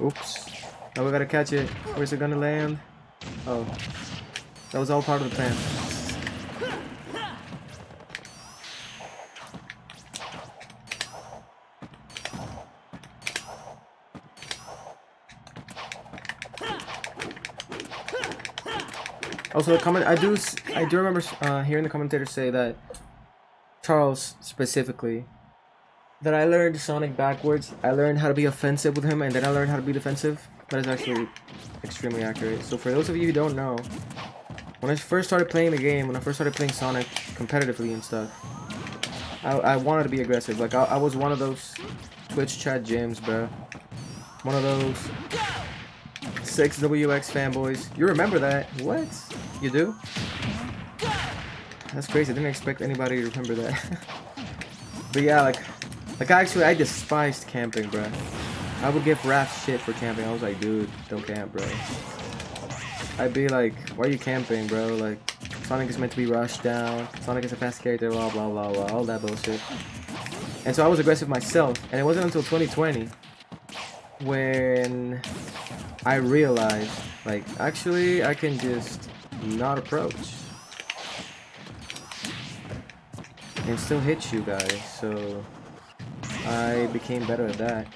Oops. Now we gotta catch it. Where's it gonna land? Oh. That was all part of the plan. Also, the comment I do I do remember uh, hearing the commentators say that Charles specifically that I learned Sonic backwards. I learned how to be offensive with him, and then I learned how to be defensive. That is actually extremely accurate. So for those of you who don't know, when I first started playing the game, when I first started playing Sonic competitively and stuff, I, I wanted to be aggressive. Like I, I was one of those Twitch chat gyms, bro. One of those six WX fanboys. You remember that? What? You do? That's crazy. I didn't expect anybody to remember that. but yeah, like like actually, I despised camping, bro. I would give Raph shit for camping. I was like, dude, don't camp, bro. I'd be like, why are you camping, bro? Like, Sonic is meant to be rushed down. Sonic is a fast character, blah, blah, blah, blah. All that bullshit. And so I was aggressive myself. And it wasn't until 2020 when I realized, like, actually, I can just not approach. And still hit you guys, so... I became better at that.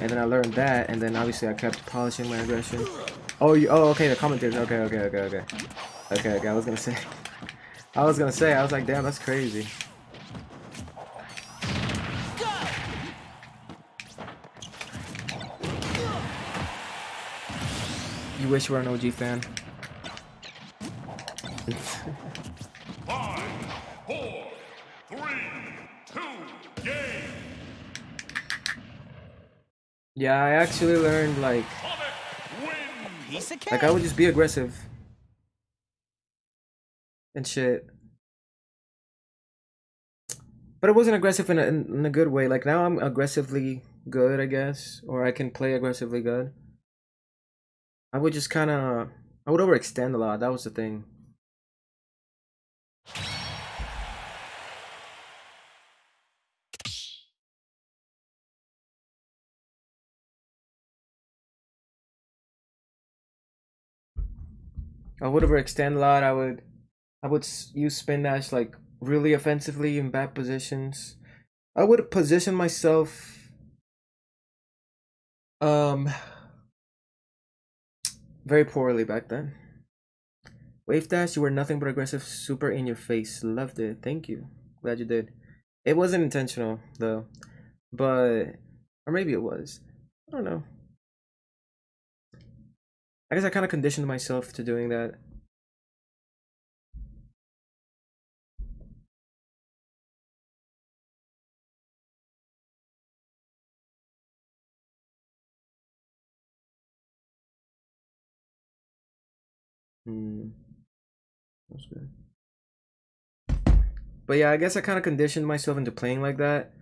And then I learned that, and then obviously I kept polishing my aggression. Oh, you, oh, okay, the commentators. Okay, okay, okay, okay. Okay, okay, I was gonna say. I was gonna say, I was like, damn, that's crazy. You wish you were an OG fan. yeah, I actually learned, like, Sonic wins. Piece of cake. Like I would just be aggressive and shit. But it wasn't aggressive in a, in, in a good way. Like now I'm aggressively good, I guess, or I can play aggressively good. I would just kind of I would overextend a lot. That was the thing. I would overextend a lot. I would, I would use spin dash like really offensively in bad positions. I would position myself, um, very poorly back then. Wave dash, you were nothing but aggressive, super in your face. Loved it. Thank you. Glad you did. It wasn't intentional though, but or maybe it was. I don't know. I guess I kind of conditioned myself to doing that. Hmm. That's good. But yeah, I guess I kind of conditioned myself into playing like that.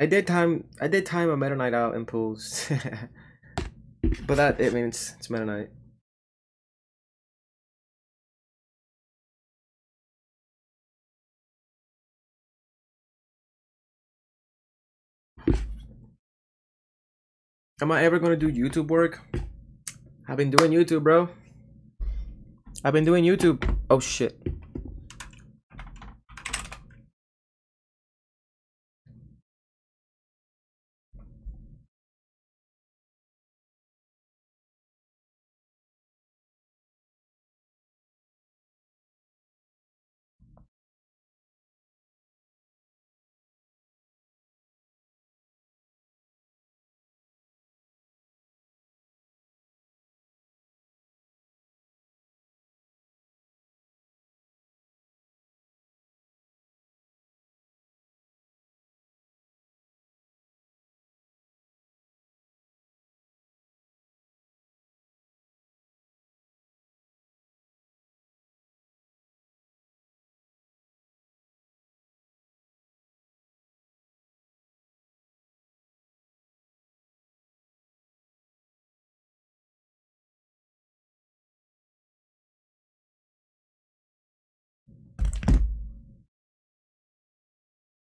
I did time. I did time a Meta Knight out in pools, but that it means it's Knight. Am I ever gonna do YouTube work? I've been doing YouTube, bro. I've been doing YouTube. Oh shit.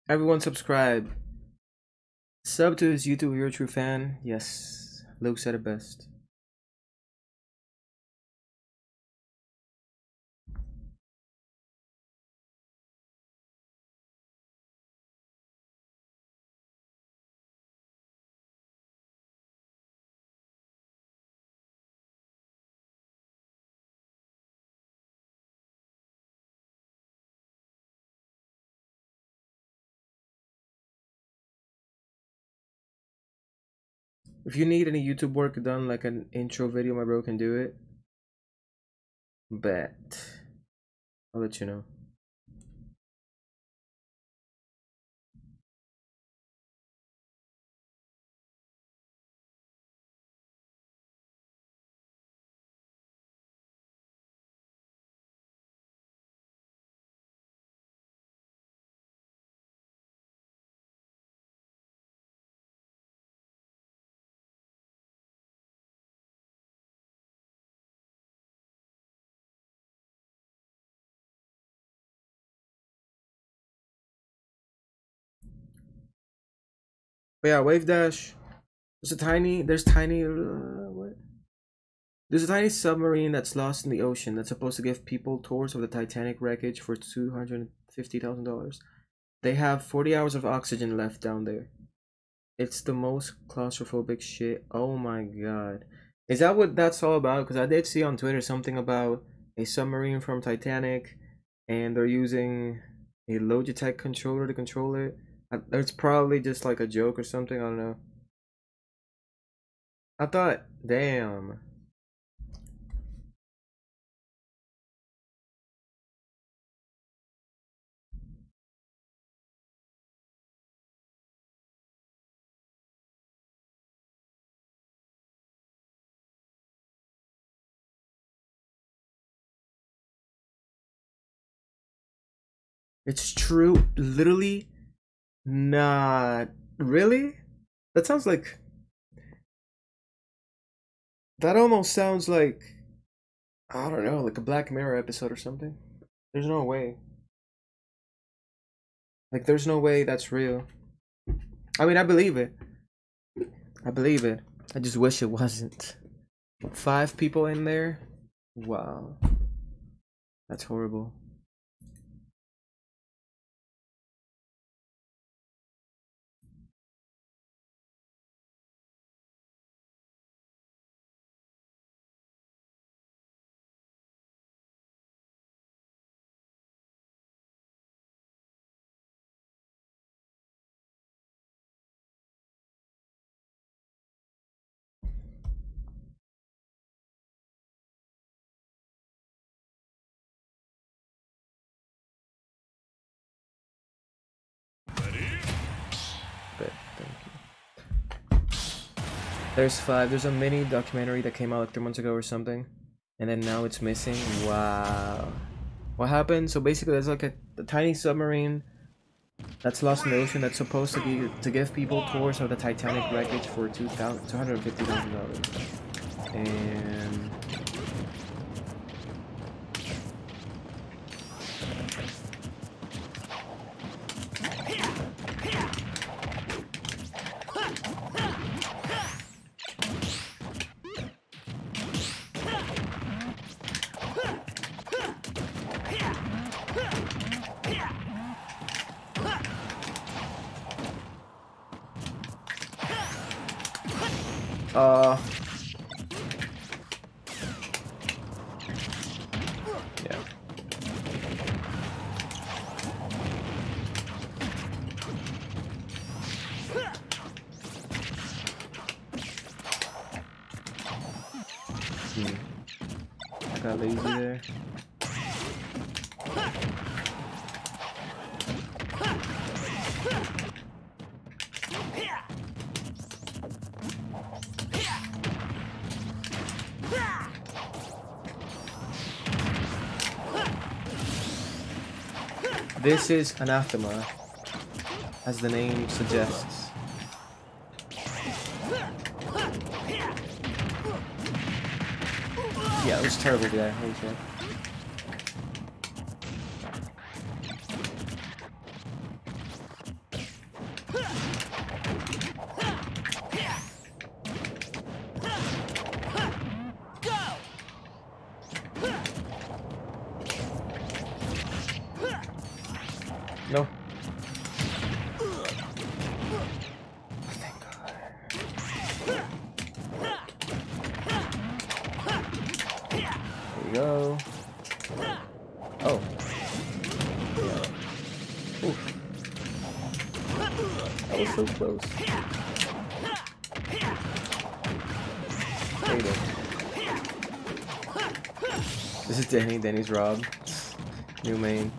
Everyone subscribe. Sub to his YouTube you're a true fan. Yes. Luke said it best. If you need any YouTube work done, like an intro video, my bro can do it. Bet. I'll let you know. But yeah, Wave Dash. There's a tiny. There's tiny. Uh, what? There's a tiny submarine that's lost in the ocean that's supposed to give people tours of the Titanic wreckage for two hundred fifty thousand dollars. They have forty hours of oxygen left down there. It's the most claustrophobic shit. Oh my god. Is that what that's all about? Because I did see on Twitter something about a submarine from Titanic and they're using a Logitech controller to control it. It's probably just like a joke or something. I don't know. I thought, damn. It's true. Literally, not really. That sounds like. That almost sounds like. I don't know, like a Black Mirror episode or something. There's no way. Like, there's no way that's real. I mean, I believe it. I believe it. I just wish it wasn't. Five people in there. Wow. That's horrible. There's five. There's a mini documentary that came out like three months ago or something, and then now it's missing. Wow. What happened? So basically, there's like a, a tiny submarine that's lost in the ocean that's supposed to be to give people tours of the Titanic wreckage for two thousand two hundred fifty thousand dollars, and Uh. Yeah. Hmm. Got lazy there. This is anathema, as the name suggests. Yeah, it was terrible guy. Holy shit. Danny's Rob. New main.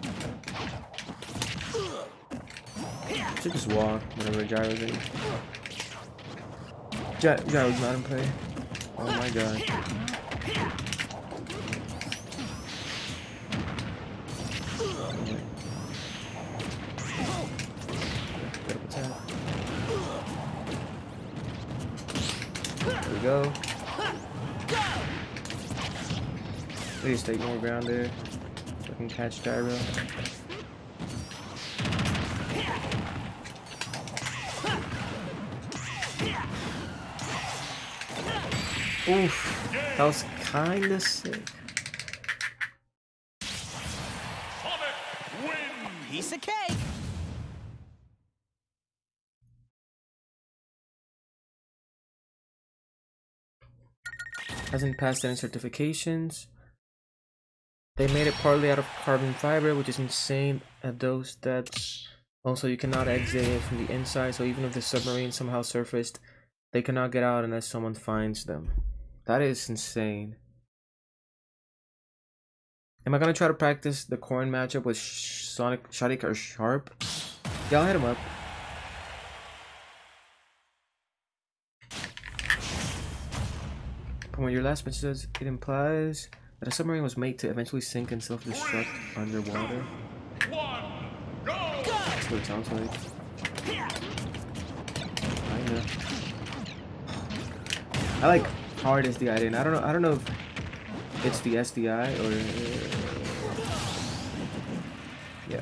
Should just walk whenever Gyro's in. Gy Gyro's not in play. Oh my god. Please take more ground there. So I can catch Gyro. Oof, that was kinda sick. Piece of cake. Hasn't passed any certifications. They made it partly out of carbon fiber, which is insane at those depths. Also, you cannot exit it from the inside, so even if the submarine somehow surfaced, they cannot get out unless someone finds them. That is insane. Am I gonna try to practice the Corrin matchup with Sh- Sonic, Shadic, or Sharp? Yeah, I'll hit him up. From what your last message says, it implies that a submarine was made to eventually sink and self-destruct underwater. One, go. That's what it sounds like. Kinda. I like hard SDI, and I don't know. I don't know if it's the SDI or uh, yeah.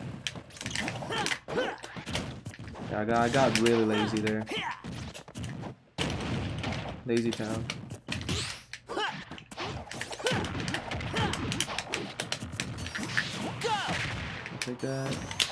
Yeah, I got I got really lazy there. Lazy town. That.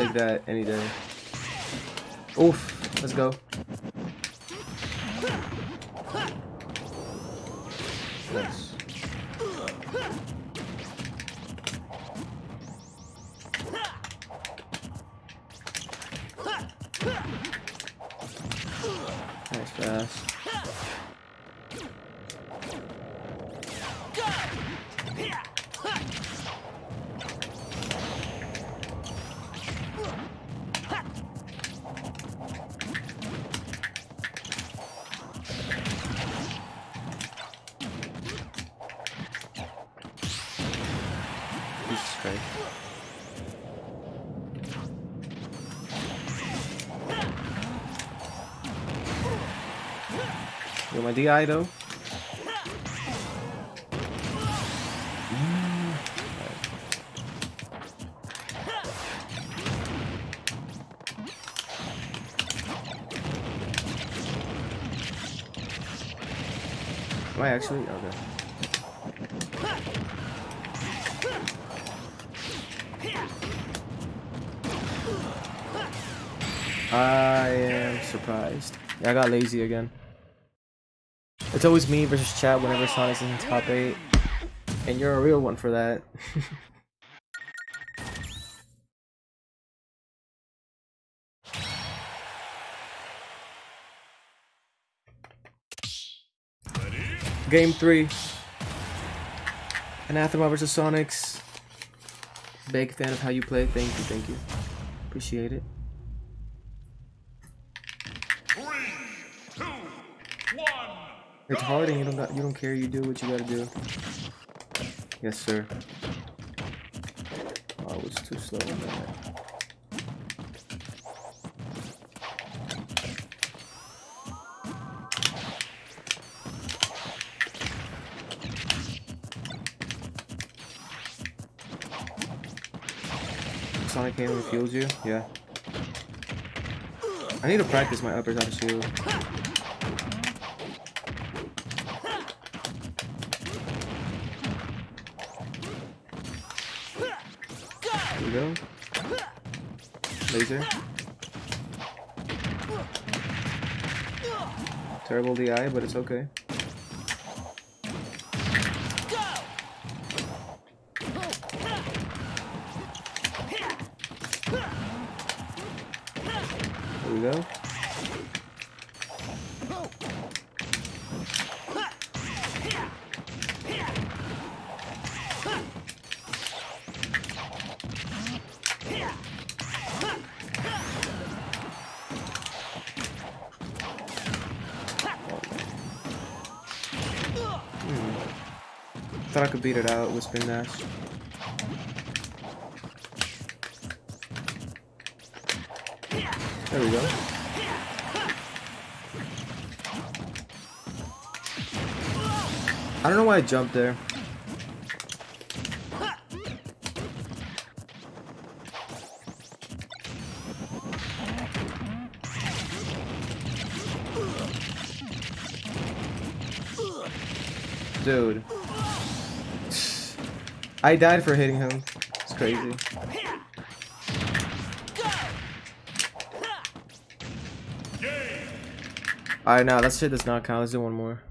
Take that any day. Oof, let's go. Yo, my DI though. Am I actually? Okay. I am surprised. Yeah, I got lazy again. It's always me versus chat whenever Sonic's in top 8. And you're a real one for that. Game 3. Anathema versus Sonix. Big fan of how you play. Thank you, thank you. Appreciate it. It's hard and you don't got, you don't care. You do what you gotta do. Yes, sir. Oh, it was too slow on that. Sonic and fuels you? Yeah. I need to practice my uppers out of shield. There we go. Terrible DI, but it's okay. Beat it out with spin dash. There we go. I don't know why I jumped there. I died for hitting him. It's crazy. Alright, now that shit does not count. Let's do one more.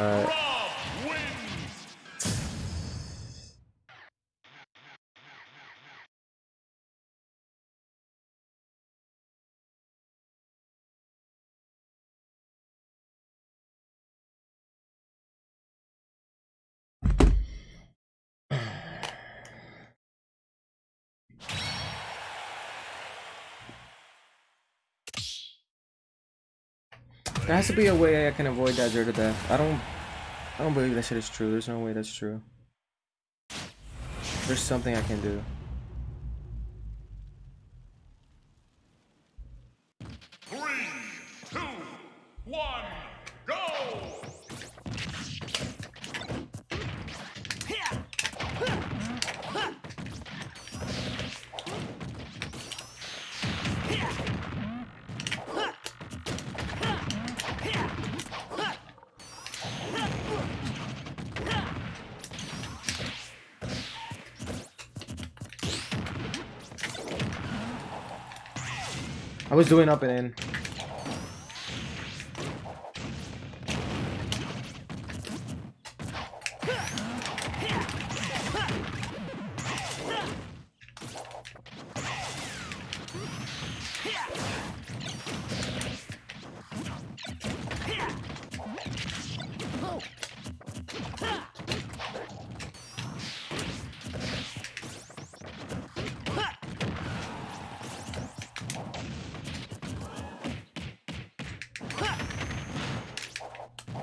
Alright. Has to be a way I can avoid that to death. I don't I don't believe that shit is true. There's no way that's true. There's something I can do. Doing up and in.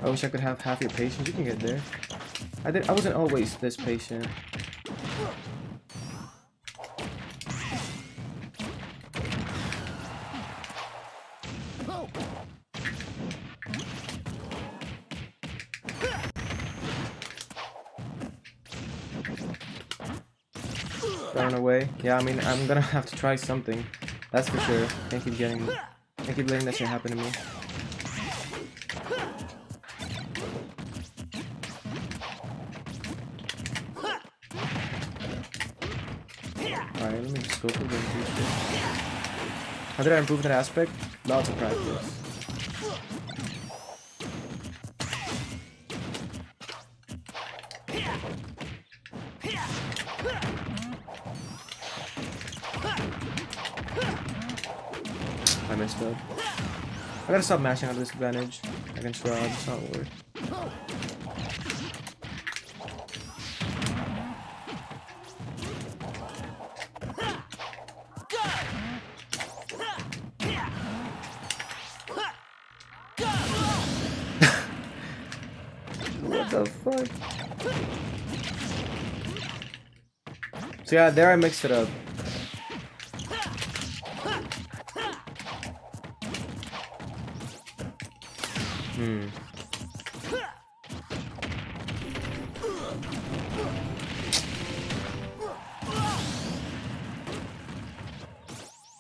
I wish I could have half your patience. You can get there. I did. I wasn't always this patient. Run away. Yeah, I mean, I'm gonna have to try something. That's for sure. Can't keep getting. Can't keep letting that shit happen to me. How did I improve that aspect? Lots of practice. I messed up. I gotta stop mashing on disadvantage against Rod, it's not worth. So yeah, there I mixed it up. Hmm.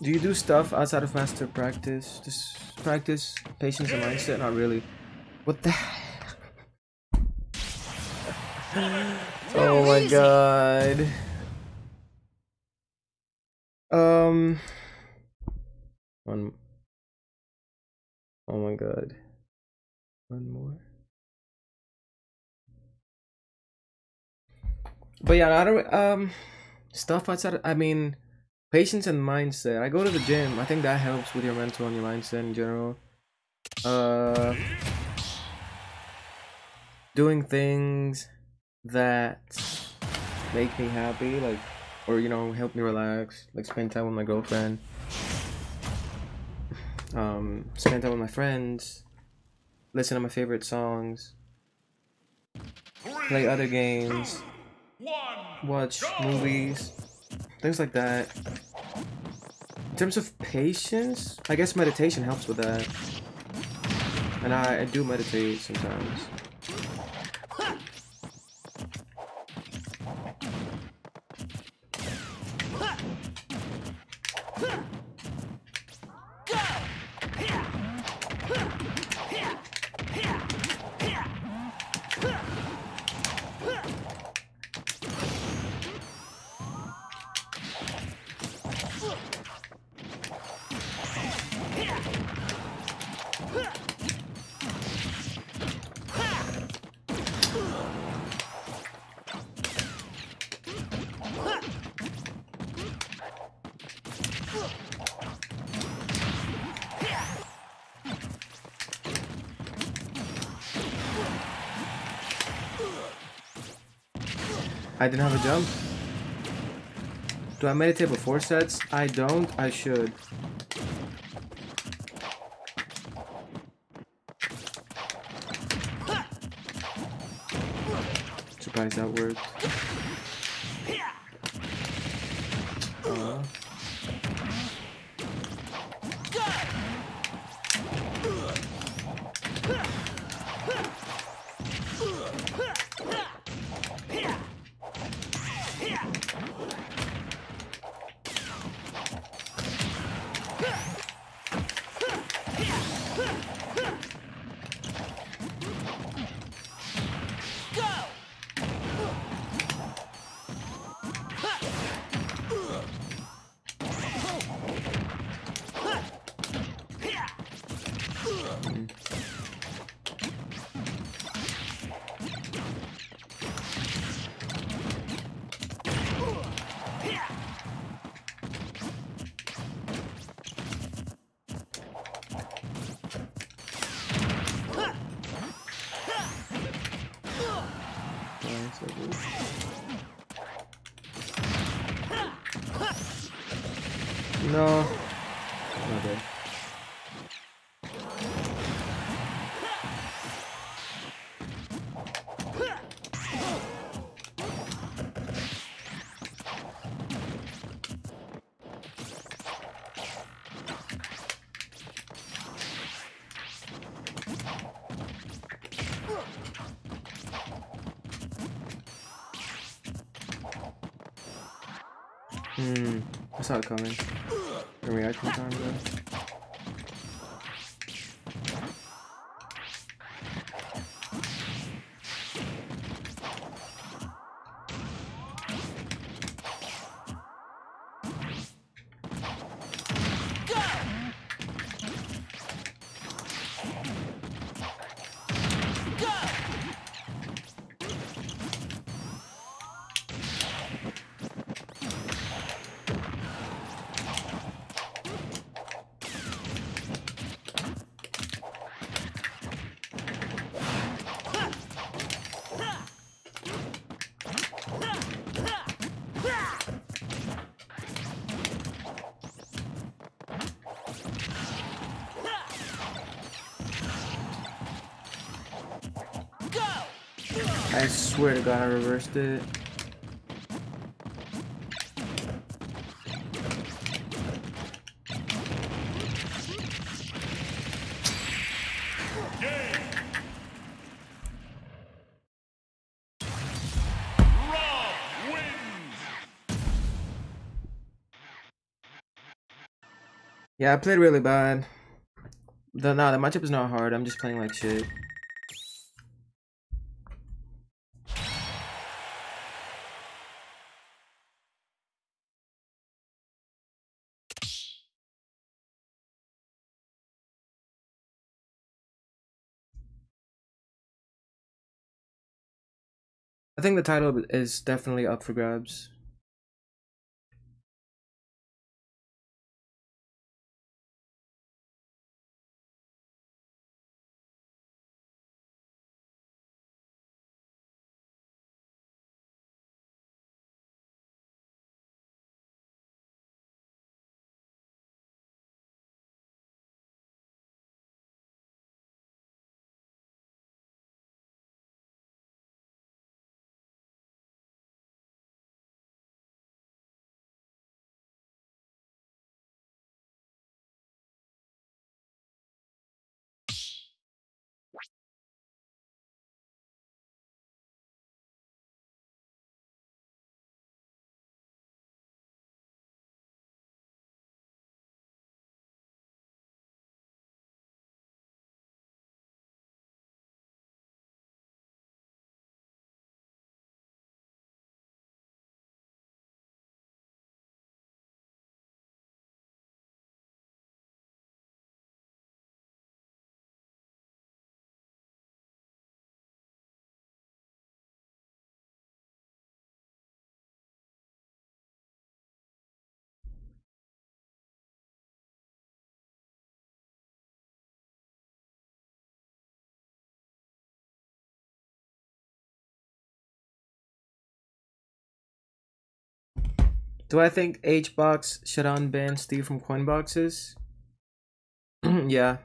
Do you do stuff outside of master practice? Just practice patience and mindset? Not really. What the? oh my god. Um. One. Oh my god. One more. But yeah, I don't. Um, stuff outside. I mean, patience and mindset. I go to the gym. I think that helps with your mental and your mindset in general. Uh, doing things that make me happy, like, or you know, help me relax, like spend time with my girlfriend. Um, spend time with my friends. Listen to my favorite songs. Play other games. Watch movies. Things like that. In terms of patience, I guess meditation helps with that. And I, I do meditate sometimes. I didn't have a jump. Do I meditate before sets? I don't. I should. Surprised that worked. Hmm. I saw it coming. The reaction time. To god I reversed it. Yeah, I played really bad. The nah, the matchup is not hard. I'm just playing like shit. Think the title is definitely up for grabs. Do I think HBox should unban Steve from Coinboxes? yeah.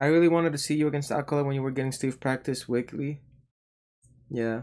I really wanted to see you against Acolyte when you were getting Steve practice weekly. Yeah.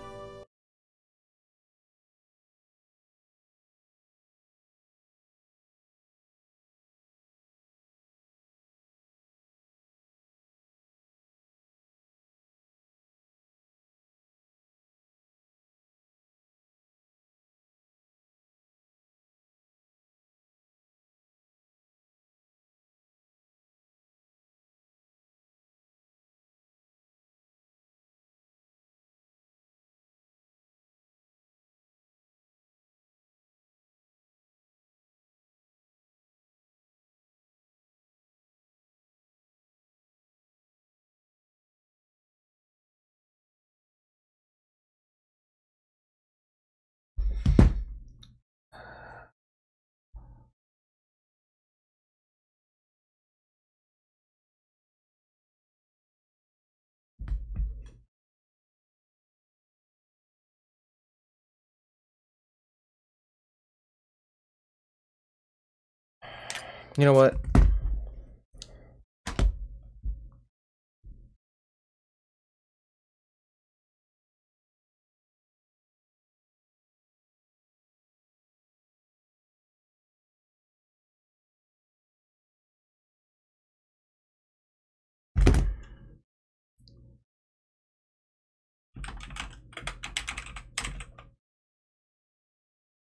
You know what?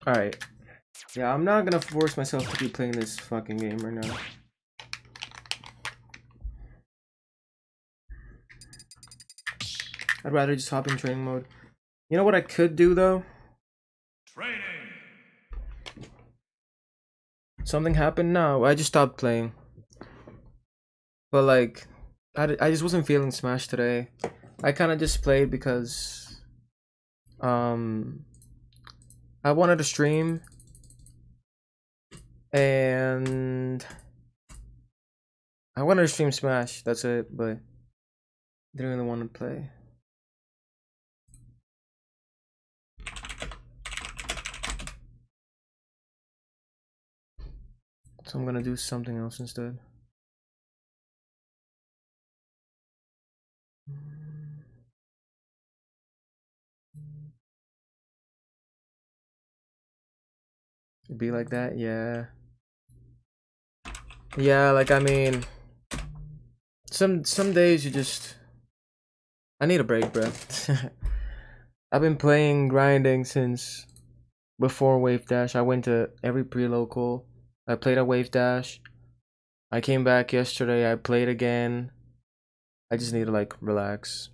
Alright. Yeah, I'm not gonna force myself to be playing this fucking game right now. I'd rather just hop in training mode. You know what I could do though? Training. Something happened now. I just stopped playing. But like, I, d- I just wasn't feeling Smash today. I kind of just played because, um, I wanted to stream, and I wanted to stream Smash. That's it. But didn't really want to play. So I'm gonna do something else instead. Be like that, yeah. Yeah, like I mean some some days you just I need a break, bro. I've been playing grinding since before Wave Dash. I went to every pre-local. I played a Wave Dash. I came back yesterday. I played again. I just need to like relax.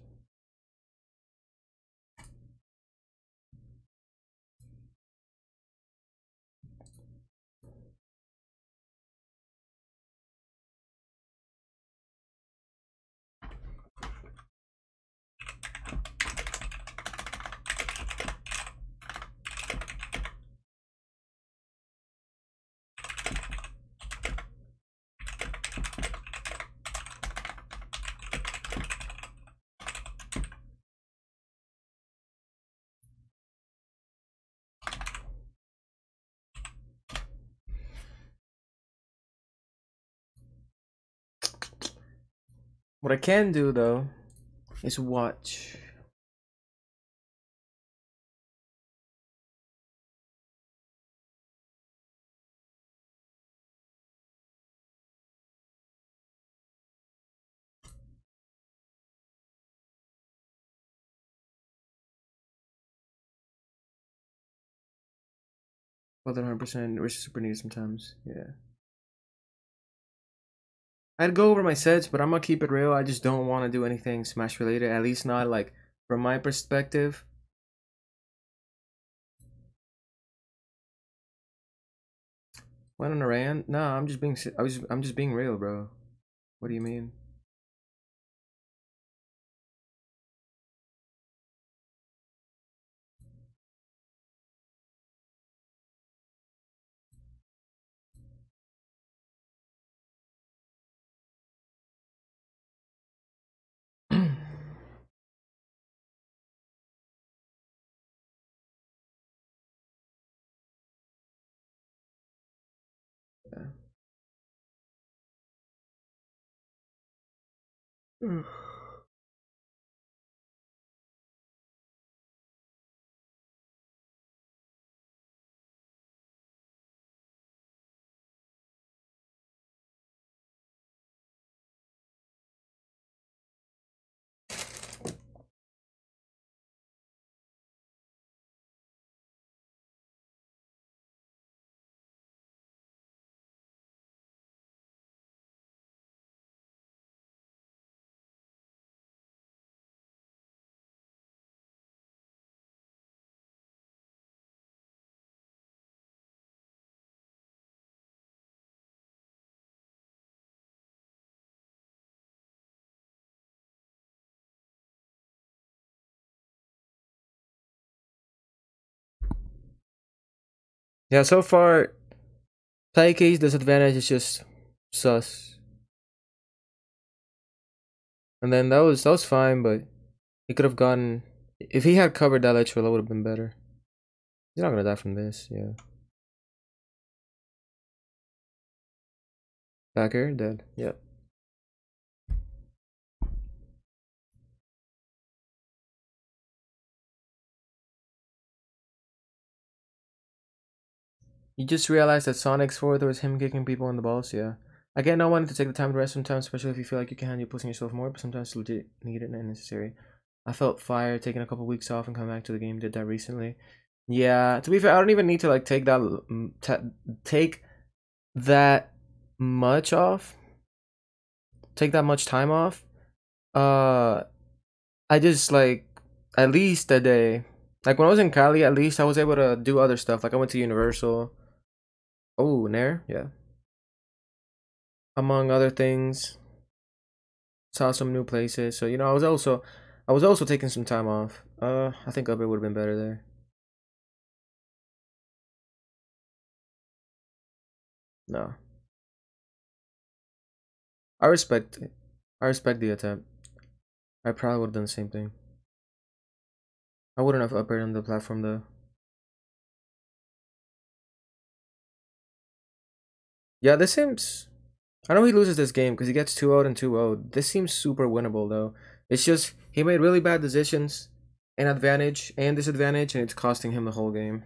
What I can do though is watch. More than 100%, which is super neat sometimes, yeah. I'd go over my sets, but I'm gonna keep it real. I just don't want to do anything Smash related. At least not like from my perspective. Went on a rant? Nah, I'm just being. I was. I'm just being real, bro. What do you mean? Mm. Yeah, so far, Taiki's disadvantage is just sus. And then that was that was fine, but he could have gotten if he had covered that ledge that would have been better. He's not gonna die from this, yeah. Back here, dead. Yep. You just realized that Sonic's fourth was him kicking people in the balls, yeah. I get no one to take the time to rest sometimes, especially if you feel like you can handle pushing yourself more, but sometimes it's legit needed and necessary. I felt fire taking a couple weeks off and coming back to the game. Did that recently. Yeah, to be fair, I don't even need to like take that take that much off. Take that much time off. Uh, I just like at least a day. Like when I was in Cali, at least I was able to do other stuff. Like I went to Universal. Oh, Nair, yeah. Among other things, saw some new places. So you know, I was also, I was also taking some time off. Uh, I think Up air would have been better there. No. I respect it. I respect the attempt. I probably would have done the same thing. I wouldn't have upgraded on the platform though. Yeah, this seems... I know he loses this game because he gets 2-0 and 2-0. This seems super winnable though. It's just, he made really bad decisions. An advantage and disadvantage and it's costing him the whole game.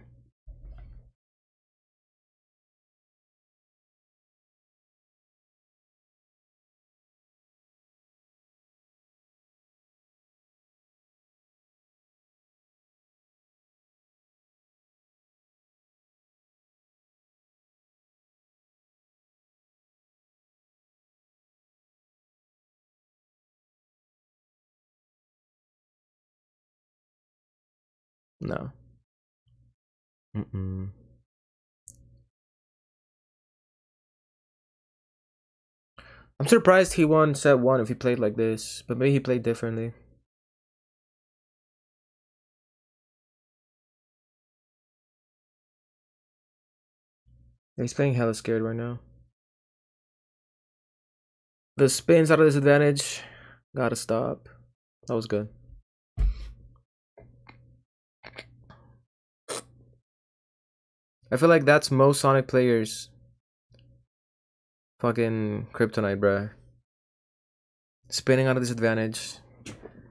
No. Mm-mm. I'm surprised he won set one if he played like this, but maybe he played differently. He's playing hella scared right now. The spins out of disadvantage. Gotta stop. That was good. I feel like that's most Sonic players. Fucking Kryptonite, bruh. Spinning out of disadvantage.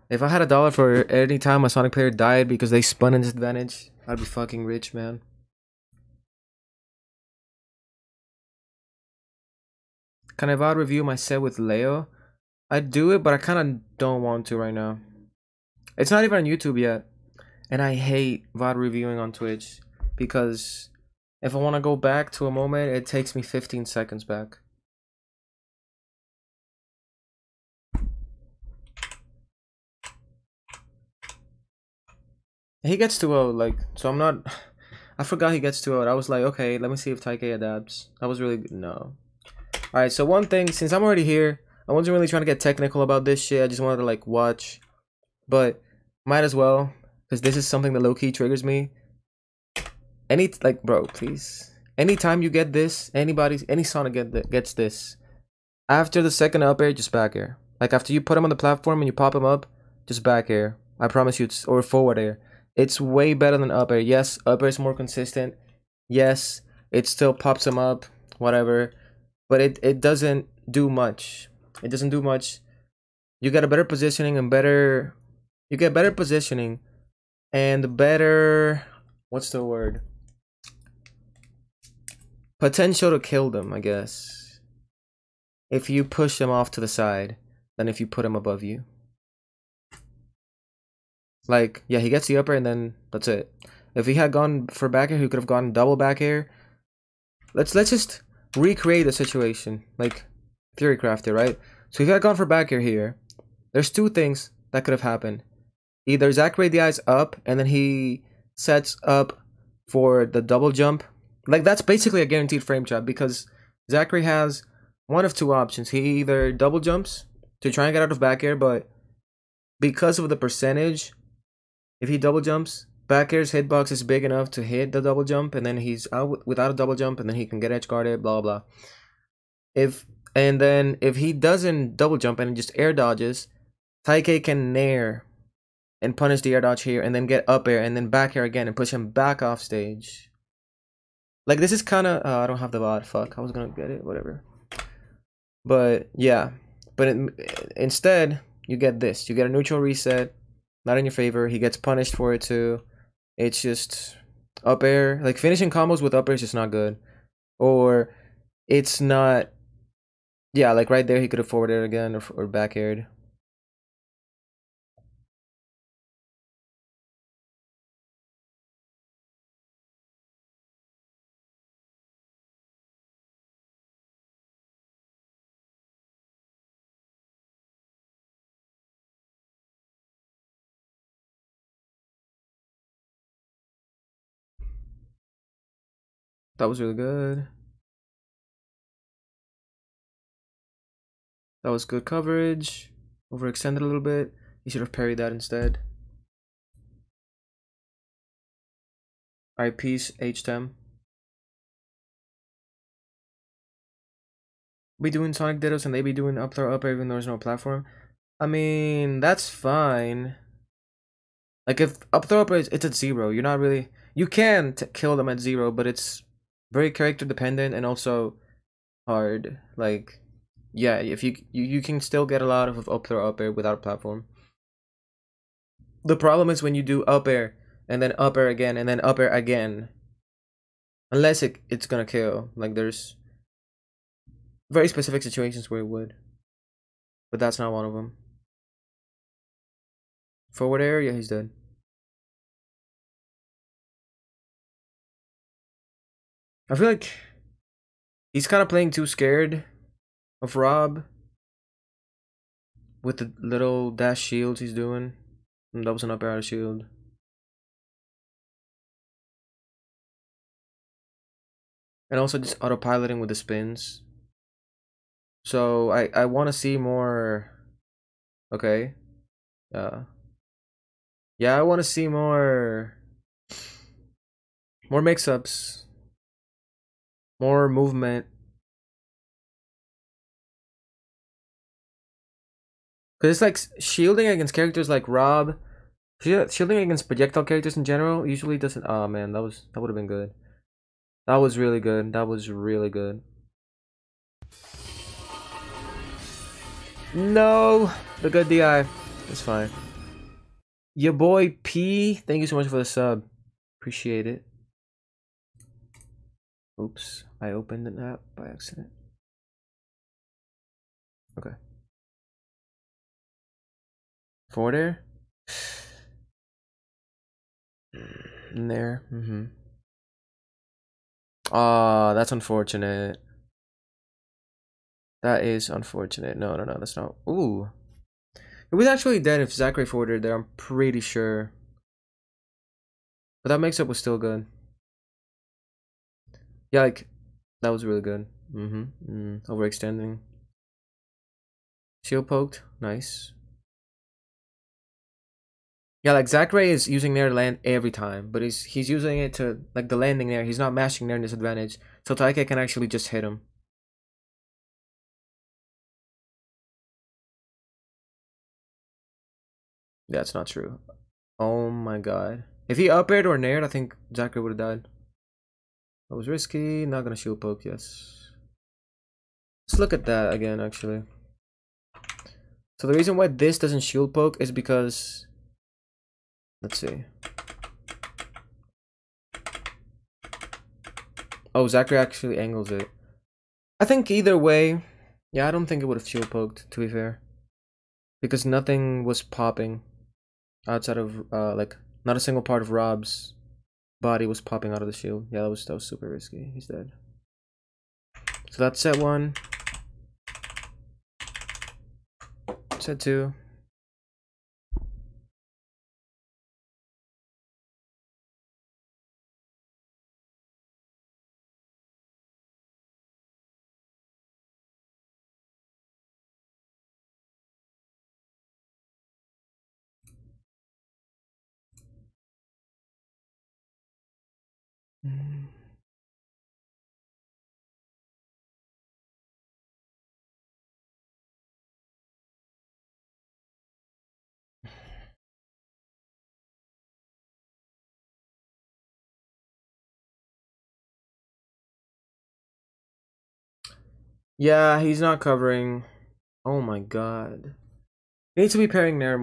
If I had a dollar for any time a Sonic player died because they spun in disadvantage, I'd be fucking rich, man. Can I VOD review my set with Leo? I'd do it, but I kind of don't want to right now. It's not even on YouTube yet. And I hate VOD reviewing on Twitch because If I want to go back to a moment, it takes me 15 seconds back. He gets 2 uh, like, so I'm not. I forgot he gets 2 uh, I was like, okay, let me see if Taike adapts. That was really. No. Alright, so one thing, since I'm already here, I wasn't really trying to get technical about this shit. I just wanted to, like, watch. But, might as well, because this is something that low key triggers me. Any, like, bro, please. Anytime you get this, anybody, any Sonic get th gets this. After the second up air, just back air. Like, after you put him on the platform and you pop him up, just back air. I promise you, it's, or forward air. It's way better than up air. Yes, up air is more consistent. Yes, it still pops him up, whatever. But it, it doesn't do much. It doesn't do much. You get a better positioning and better... You get better positioning and better... What's the word? Potential to kill them, I guess. If you push them off to the side than if you put them above you. Like, yeah, he gets the up air and then that's it. If he had gone for back air, he could have gone double back air. Let's let's just recreate the situation. Like Theory Crafter, right? So if he had gone for back air here, there's two things that could have happened. Either Zackray the eyes up and then he sets up for the double jump. Like that's basically a guaranteed frame trap because Zackray has one of two options. He either double jumps to try and get out of back air, but because of the percentage if he double jumps, back air's hitbox is big enough to hit the double jump, and then he's out without a double jump, and then he can get edge guarded, blah blah. If and then if he doesn't double jump and just air dodges, Taike can nair and punish the air dodge here, and then get up air and then back air again and push him back off stage. Like this is kind of uh, I don't have the bot. Fuck, I was gonna get it. Whatever. But yeah, but it, instead you get this. You get a neutral reset not in your favor. He gets punished for it too. It's just up air. Like finishing combos with up air is just not good. Or it's not. Yeah, like right there, he could have forwarded it again or, or back aired. That was really good. That was good coverage. Overextended a little bit. You should have parried that instead. Alright, peace, H-Tem. Be doing Sonic Dittos and they be doing up throw up even though there's no platform. I mean, that's fine. Like if up throw up is, it's at zero, you're not really you can kill them at zero, but it's very character dependent and also hard. Like, yeah, if you you, you can still get a lot of up throw up air without a platform. The problem is when you do up air and then up air again and then up air again. Unless it it's gonna kill. Like there's very specific situations where it would. But that's not one of them. Forward air, yeah, he's dead. I feel like he's kind of playing too scared of Rob with the little dash shields he's doing. And that was an up air shield. And also just autopiloting with the spins. So I, I want to see more... Okay. Yeah. Yeah, I want to see more... More mix-ups more movement. Cause it's like shielding against characters like Rob, shielding against projectile characters in general usually doesn't. Oh man, that was that would have been good. That was really good. That was really good. No, the good DI. It's fine. Your boy P, thank you so much for the sub. Appreciate it. Oops, I opened an app by accident. Okay. Forward air? In there, mm-hmm. Ah, that's unfortunate. That is unfortunate. No, no, no, that's not. Ooh. It was actually dead if Zackray forwarded there, I'm pretty sure. But that mix up was still good. Yeah, like, that was really good. Mm-hmm. Mm, overextending. Shield poked. Nice. Yeah, like Zackray is using Nair to land every time, but he's he's using it to like the landing there. He's not mashing in disadvantage, so Taike can actually just hit him. That's not true. Oh my god. If he up aired or naired, I think Zackray would have died. That was risky. Not gonna shield poke, yes. Let's look at that again, actually. So the reason why this doesn't shield poke is because... Let's see. Oh, Zackray actually angles it. I think either way... Yeah, I don't think it would have shield poked, to be fair. Because nothing was popping outside of, uh, like, not a single part of Rob's body was popping out of the shield. Yeah, that was, that was super risky. He's dead. So that's set one. Set two. Mm. Yeah, he's not covering. Oh my god. He needs to be pairing Nair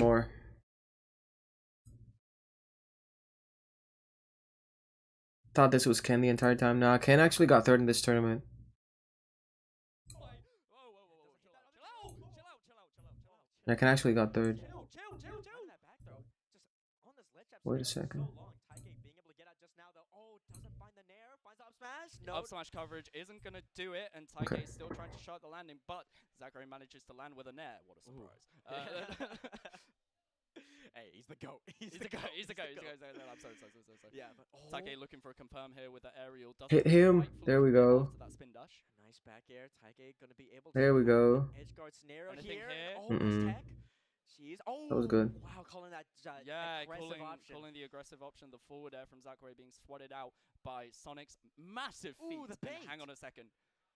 Thought this was Ken the entire time. Nah, Ken actually got third in this tournament. Yeah, Ken actually got third. Wait a second. No. Up smash coverage isn't going to do it, and Taike Okay. is still trying to shut the landing, but Zackray manages to land with a nair. What a surprise. Uh, hey, he's the goat. He's, he's the guy, he's the guy, he's the guy. I'm sorry, sorry, sorry, sorry. Yeah, but oh, Taike looking for a confirm here with the aerial. Doesn't Hit him. There we go. That spin dash. nice back air. Taike gonna be able. There we go. Edge guard snare Anything here. here? Oh, Mm-mm. tech. She's oh. That was good. Wow, calling that uh, Yeah, aggressive calling, option. calling the aggressive option, the forward air from Zackray being swatted out by Sonic's massive Ooh, feet. the bait. hang on a second.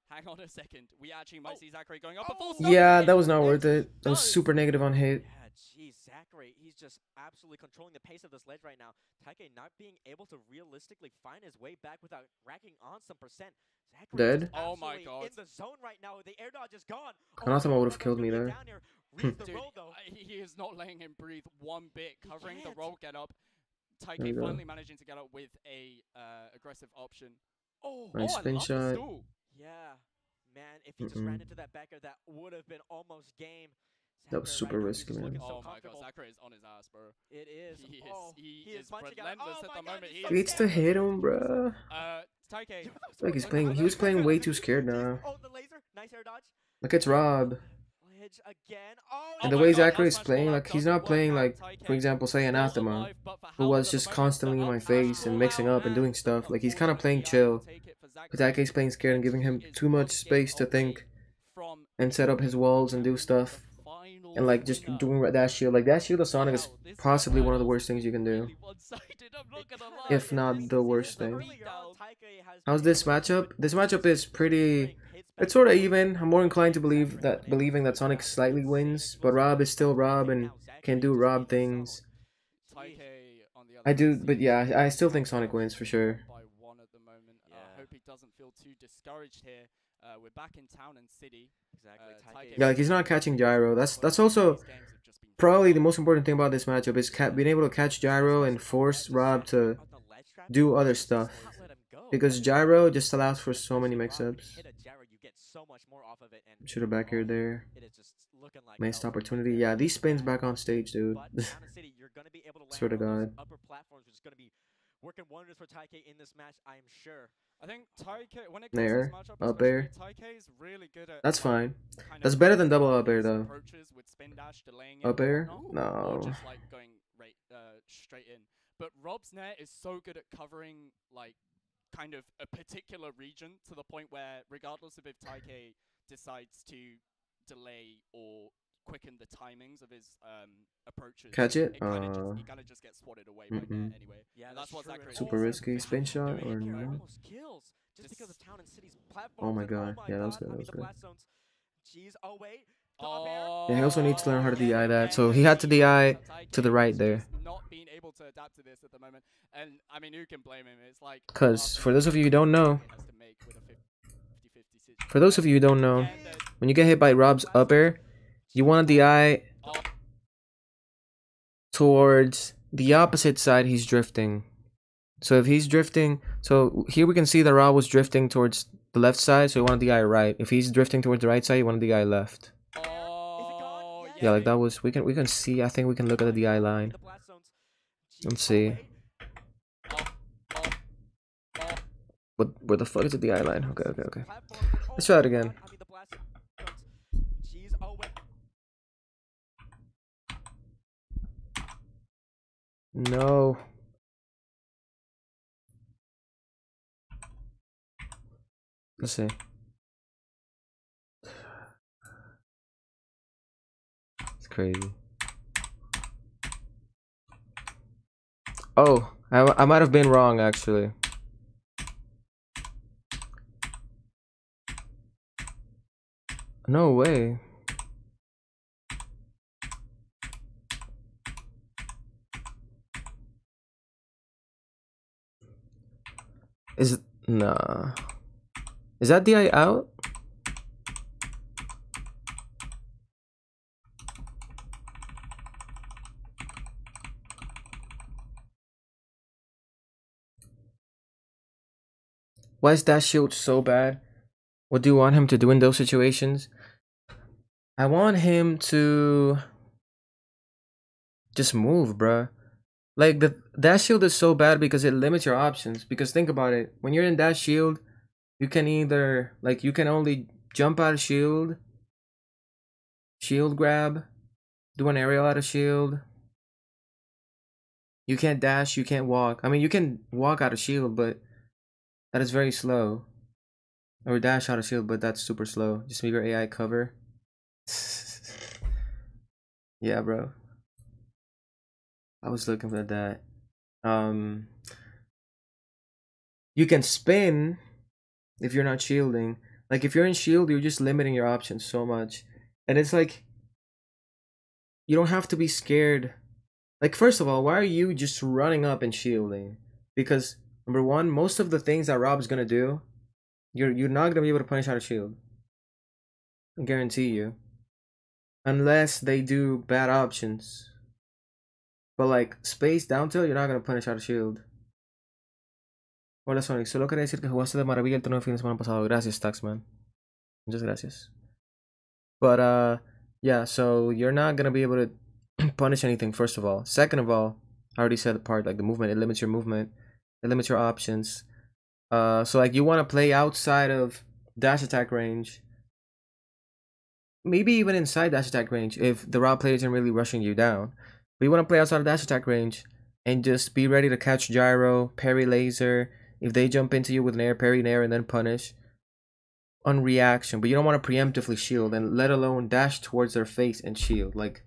Hang on a second. We actually might Oh. see Zackray going up a full Oh. Yeah, that was not worth it. That was super negative on hit. Yeah, geez, Zackray, he's just absolutely controlling the pace of this ledge right now. Taike not being able to realistically find his way back without racking on some percent. Zackray Dead? Oh my God. In the zone right now, the air dodge is gone. Oh, Anathema would've killed me there. down the Dude, roll he is not letting him breathe one bit, covering the roll get up. There Taike finally managing to get up with a uh, aggressive option. Oh, Nice oh, spin love shot. yeah, man. If he just ran into that back air, that would have been almost game. That was super right now, he's risky, man. Oh my god. Zackray is on his ass, bro. It is. He is, oh, he, he is, punching relentless Oh at the God, moment. he's He needs to hit him, bruh. Uh, Taike. Like he's playing. He was playing way too scared now. Oh, the laser. Nice air dodge. Like it's Rob. Again. Oh, And the way Zackray is playing, like he's doesn't playing like, for example, say still Anathema, but who was just constantly in my face and mixing up and and doing stuff. Like he's kind of playing chill. I will take it for But Zackray. Take's playing scared and giving him too much space to think and set up his walls and do stuff. And like just doing that shield. Like that shield of Sonic is possibly one of the worst things you can do. really one-sided, I'm not gonna lie. If not the worst thing. Earlier on, Taike has How's this matchup? This matchup is pretty. bring hits back It's sort of even. I'm more inclined to believe that believing that Sonic slightly wins, but Rob is still Rob and can do Rob things. Taike, on the other I do, but yeah, I still think Sonic wins for sure. By one at the moment. I hope he doesn't feel too discouraged here. Uh, we're back in town and city. Exactly. Uh, Taike Taike- Yeah, like he's not catching gyro. That's that's also games have just been probably the most important thing about this matchup is ca- being able to catch gyro and force Rob to do other stuff. Because gyro just allows for so many mix-ups. Gyro, you get so much more off of it, and Should have back here there. it is just looking like Missed opportunity. Yeah, these spins back on stage, dude. But Town and City, you're gonna be able to land Swear to God. Upper platforms, which is gonna be working wonders for Taike in this match, I am sure. I think Taike, when it comes There, to this matchup, up air. is really good at. That's fine. That's better than double using up air, though. Approaches with spin dash, delaying it Up and air? No. just like going right, uh, straight in. But Rob's net is so good at covering like kind of a particular region to the point where regardless of if Taike decides to delay or quicken the timings of his um, approaches, Catch it? it kind of Uh, just, he kind of just gets swatted away by mm-mm. net anyway. Yeah, that's, that's what true. Zachary Super risky Fish spin shot or no? almost kills just because of Town and City's platforms. my God. Oh Yeah, that was good, that was good. Jeez, oh wait. the up air. Yeah, he also needs to learn how to Oh, DI that. So he had to DI Taike to the right there. just Not being able to adapt to this at the moment, and I mean, who can blame him? It's like 'Cause after for those of you who don't know- he has to make with a 50-50 situation. For those of you who don't know, when you get hit by Rob's up air, you want the oh, towards the opposite side he's drifting. So if he's drifting, so here we can see that Rob was drifting towards the left side, so you wanted the DI right. If he's drifting towards the right side, you wanted the DI left. oh, Yeah, like that was we can we can see. I think we can look at the DI line. The blast zones. Let's see. What where the fuck is the DI line? Okay, okay, okay. Let's try it again. God, I mean, the blast zones. Jeez, oh wait. No. Let's see. It's crazy. Oh, I, I might have been wrong actually. No way. Is nah? Is that DI out? Why is that shield so bad? What do you want him to do in those situations? I want him to just move, bruh. Like the dash shield is so bad because it limits your options. Because think about it, when you're in dash shield, you can either like you can only jump out of shield, shield grab, do an aerial out of shield. You can't dash, you can't walk. I mean, you can walk out of shield, but that is very slow. Or dash out of shield, but that's super slow. Just make your AI cover. yeah, bro. I was looking for that. Um, you can spin if you're not shielding. Like if you're in shield, you're just limiting your options so much, and it's like you don't have to be scared. Like first of all, why are you just running up and shielding? Because number one, most of the things that Rob's gonna do, you're you're not gonna be able to punish out of shield. I guarantee you, unless they do bad options. But like space down tilt, you're not gonna punish out of shield. Hola Sonic, solo quería decir que jugaste de maravilla el torneo de fin de semana pasado. Gracias, Taxman. Muchas gracias. But uh yeah, so you're not gonna be able to punish anything, first of all. Second of all, I already said the part, like the movement, it limits your movement, it limits your options. Uh so like you wanna play outside of dash attack range. Maybe even inside dash attack range if the raw player isn't really rushing you down. But you want to play outside of dash attack range and just be ready to catch gyro, parry laser. If they jump into you with an air, parry an air, and then punish on reaction. But you don't want to preemptively shield and let alone dash towards their face and shield. Like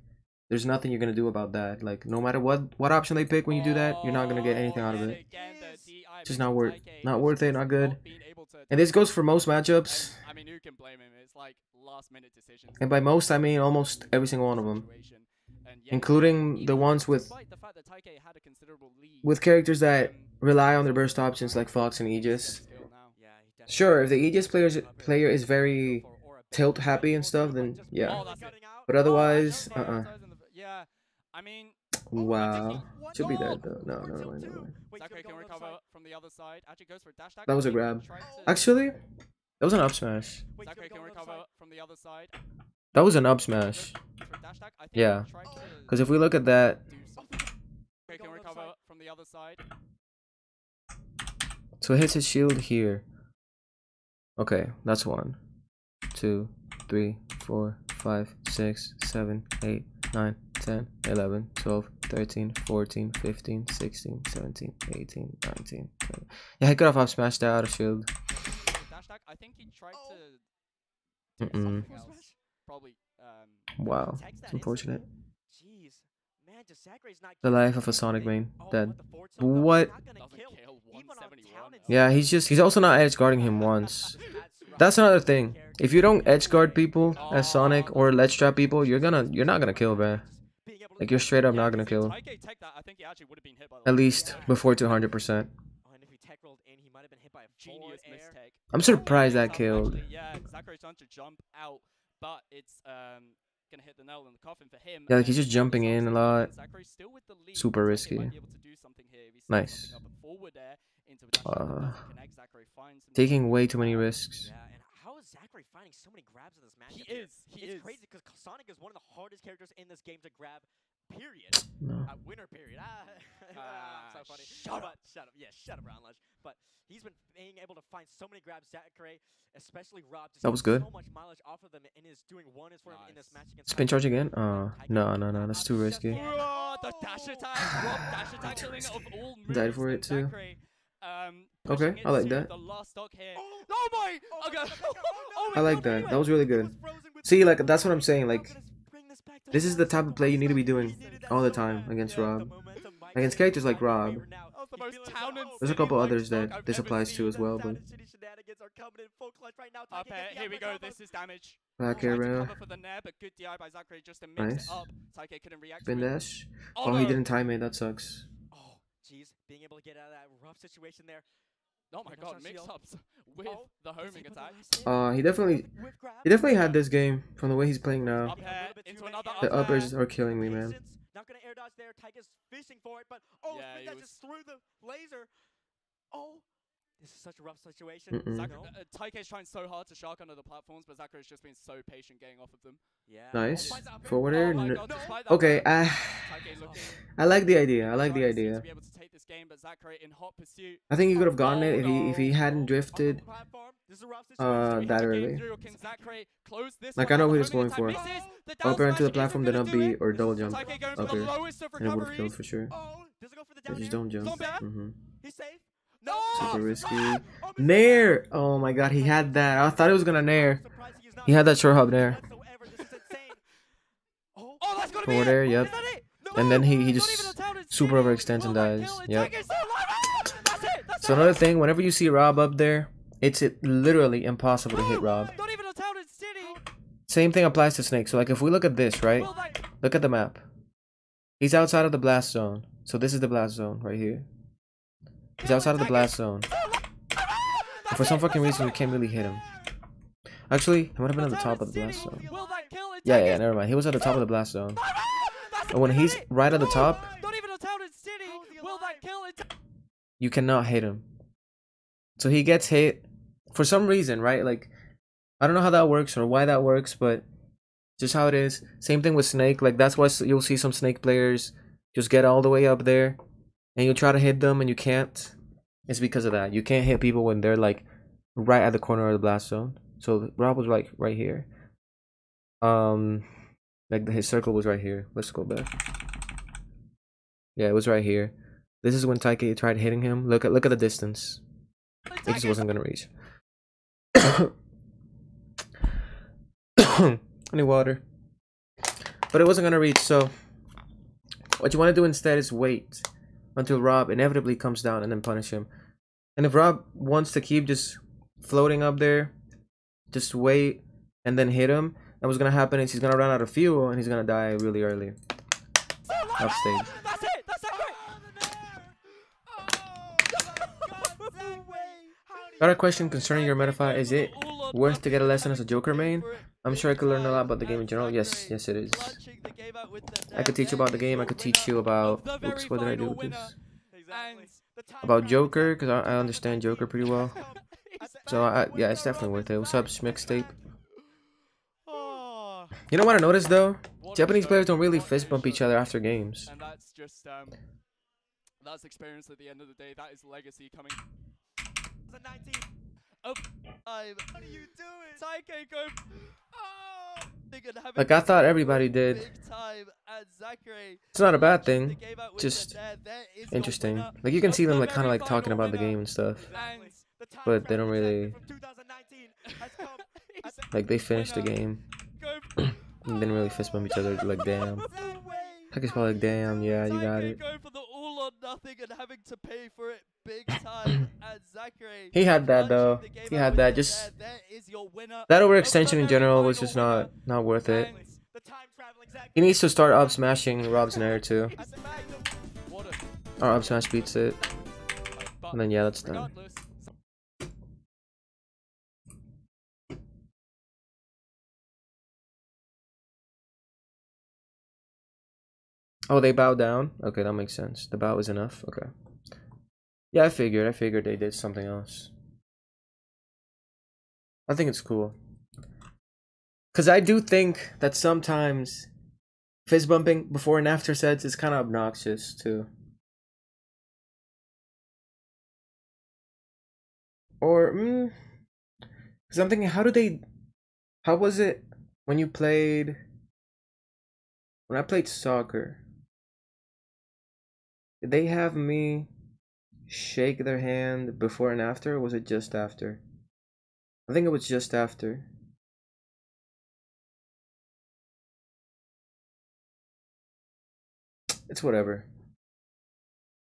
there's nothing you're gonna do about that. Like no matter what what option they pick when you do that, you're not gonna get anything out of it. DI Just not worth- not worth it, not good. being able to And this goes for most matchups. I mean, who can blame him? It's like last minute decisions. And by most I mean almost every single one of them. Situation. And yeah, Including the ones with the fact that Taike had a considerable lead, with characters that um, rely on their burst options like Fox and Aegis. still now. Yeah, he definitely Sure, if the Aegis players player is very tilt happy and stuff, then yeah. barely Oh, that's it. cutting out. But Oh, otherwise, uh-uh. Yeah, I mean, Wow. What? Should be Oh, dead though. No, no, no, no, Wait, Zackray he's can gonna go on the recover other side. from the other side. Actually goes for dash attack. That was a grab. Actually, that was an up smash. Wait, he's Zackray gonna can go on the other recover side. from the other side. That was an up smash. Goes for dash attack. I think Yeah. he tried to Because if we look at that, do something. Zackray Go can on the other recover side. from the other side. So it hits his shield here. Okay, that's one, two, three, four, five, six, seven, eight, nine, ten, eleven, twelve, thirteen, fourteen, fifteen, sixteen, seventeen, eighteen, nineteen, twenty. Yeah, he could have up smashed that out of shield. I think he tried to Mm-mm. Something else. Probably. Um, Wow, it's unfortunate. Jeez. Man, just Zackray's not The life of a. Sonic main. Oh, Dead. but the forward tilt, though, he's What? not gonna doesn't kill. kill Even on 171. town it's- Yeah, he's just he's also not edge guarding him once. That's another thing. If you don't edge guard people as Sonic or ledge trap people, you're gonna you're not gonna kill, man. Being able to Like you're straight up not gonna kill. Taike take that, I think he actually would have been hit by the At least before 200%. Oh, and if he tech rolled in, he might have been hit by a forward Genius air. I'm surprised that Up, killed. Actually, yeah, Zackray's trying to jump out, but it's um gonna hit the nail in the coffin for him. Yeah, like, he's just jumping in a lot. Zackray's still with the lead. Super risky. might be able to do something here if he sets Nice. something up, a forward air into a dash attack that Uh, doesn't connect. Zackray finds himself Taking way too many risks. Yeah, and how is Zackray finding so many grabs in this match? He is. He it's is. crazy because Sonic is one of the hardest characters in this game to grab. Period. No. Uh, winner period. Ah, Ah, so funny. shut but, Shut up. Yeah, shut up, Brown Lunch. But he's been being able to find so many grabs. Zackray, especially Rob, just That was good. So much mileage off of them and is doing wonders for him in this match against. Spin charge again? But Uh, no, no, no, that's too risky. Oh, the dash attack, Rob dash attack Too killing of risky. all Died for it too. Zackray. Um, Okay, I like that. The last stock here. Oh, Oh my! Oh, Okay. my God, Oh I like God, that. anyway. That was really good. was See, like that's what I'm saying. Like can this bring this back to this is the type of play you need to be doing He needed that all the time against Rob. the momentum might Against characters like Rob. favor now. That was the He's most feeling town the and hope. There's a couple others that this applies to as well, but and shitty shenanigans are coming in full clutch right now. Up air, here we go. This is damage. back air rail, cover for the nair, but good DI by Zackray just to mix Nice. it up. Taike couldn't react spin dash. Oh, oh, he didn't time it. That sucks. Oh, jeez, being able to get out of that rough situation there. Oh my god, mix-ups with the Does homing attack. Uh, he definitely he definitely had this game from the way he's playing now. Up into another The up air. uppers are killing me, man. Not gonna air dodge there. Taika's fishing for it, but oh, Yeah, spin he was- just through the laser. Oh, this is such a rough situation. Mm-mm. Zach- No? uh, Taike's trying so hard to shark under the platforms, but Zackray's just been so patient getting off of them. Yeah. Nice. Oh, finds out Forward Oh air. god, despite that Okay, I I like the idea. I like the trying to see idea. To be able to take this game, but Zackray in hot pursuit. I think he could have gotten Oh, it if he if he hadn't drifted. platform. This is a rough Uh, situation. We have that early. through. Can Zackray close this Like, I know out? who The he was going for. misses. The down Up air into the platform, isn't then up B or double jump. Taike going for Up the air. And it would have killed for sure. Oh, does it go for the But down just don't jump. Zombie air? He's safe. No! Super Oh, risky. oh, oh, Nair! Oh my god, he had that. I thought it was gonna nair. He is not He had that short hop there. whatsoever. This is insane. Oh, Oh, that's gotta be Forward air, Oh, yep. is that it? No! And then he- he just even a talented super overextends and oh dies. Yep. Taike's still alive. That's it. That's So another thing, whenever you see Rob up there, it's it literally impossible to hit Rob. Not even a talented city. Same thing applies to Snake. So like if we look at this, right? Look at the map. He's outside of the blast zone. So this is the blast zone right here. He's outside of the blast zone. And for some fucking reason, we can't really hit him. Actually, he might have been at the top of the blast zone. Yeah, yeah, never mind. He was at the top of the blast zone. And when he's right at the top, you cannot hit him. So he gets hit for some reason, right? Like I don't know how that works or why that works, but just how it is. Same thing with Snake. Like that's why you'll see some Snake players just get all the way up there, and you try to hit them and you can't. It's because of that. You can't hit people when they're like right at the corner of the blast zone. So Rob was like right here. Um, like his circle was right here. Let's go back. Yeah, it was right here. This is when Taike tried hitting him. Look at look at the distance. It just wasn't gonna reach. Any water. But it wasn't gonna reach, so what you wanna do instead is wait until Rob inevitably comes down and then punish him. And if Rob wants to keep just floating up there, just wait and then hit him. And what's gonna happen is he's gonna run out of fuel and he's gonna die really early. Off stage. That's it. That's Zackray. Got a question concerning your Metafy. Is it worth to get a lesson as a Joker main? I'm sure I could learn a lot about the game in general. Yes, yes it is. I could teach you about the game. I could teach you about. Oops, what did I do with this? Exactly. The time About Joker, because I, I understand Joker pretty well. So I, yeah, it's definitely worth it. What's up, Schmixtape? You know what I noticed though? Japanese players don't really fist bump each other after games. And that's just um, that's experience at the end of the day. That is legacy coming. 2019. Of time. What are you doing? Taike go. Oh, big and having Like I thought everybody did. big time and Zackray. It's not a bad thing. the game out with just the there. There is your Interesting. Like you can see them like kind of like talking about the game and stuff. Exactly. And The time But they don't really- Zackray From 2019 has come at the Like they finished the game and didn't really fist bump each other. Like damn. No way. Heck is probably like damn. Yeah, you got it. For the all or nothing and having to pay for it big time. and Zackray. He had that though. He had that. Just there. There is your winner that overextension in general was just not not worth it. And the time traveling Zackray. He needs to start up smashing Rob's Nair too. at the Magnum. What a Or up smash beats it. And then yeah, that's done. Oh, they bow down? Okay, that makes sense. The bow is enough? Okay. Yeah, I figured. I figured they did something else. I think it's cool. Because I do think that sometimes fist bumping before and after sets is kind of obnoxious too. Or, mm, because I'm thinking, how do they. How was it when you played. When I played soccer? They have me shake their hand before and after, was it just after? I think it was just after. It's whatever.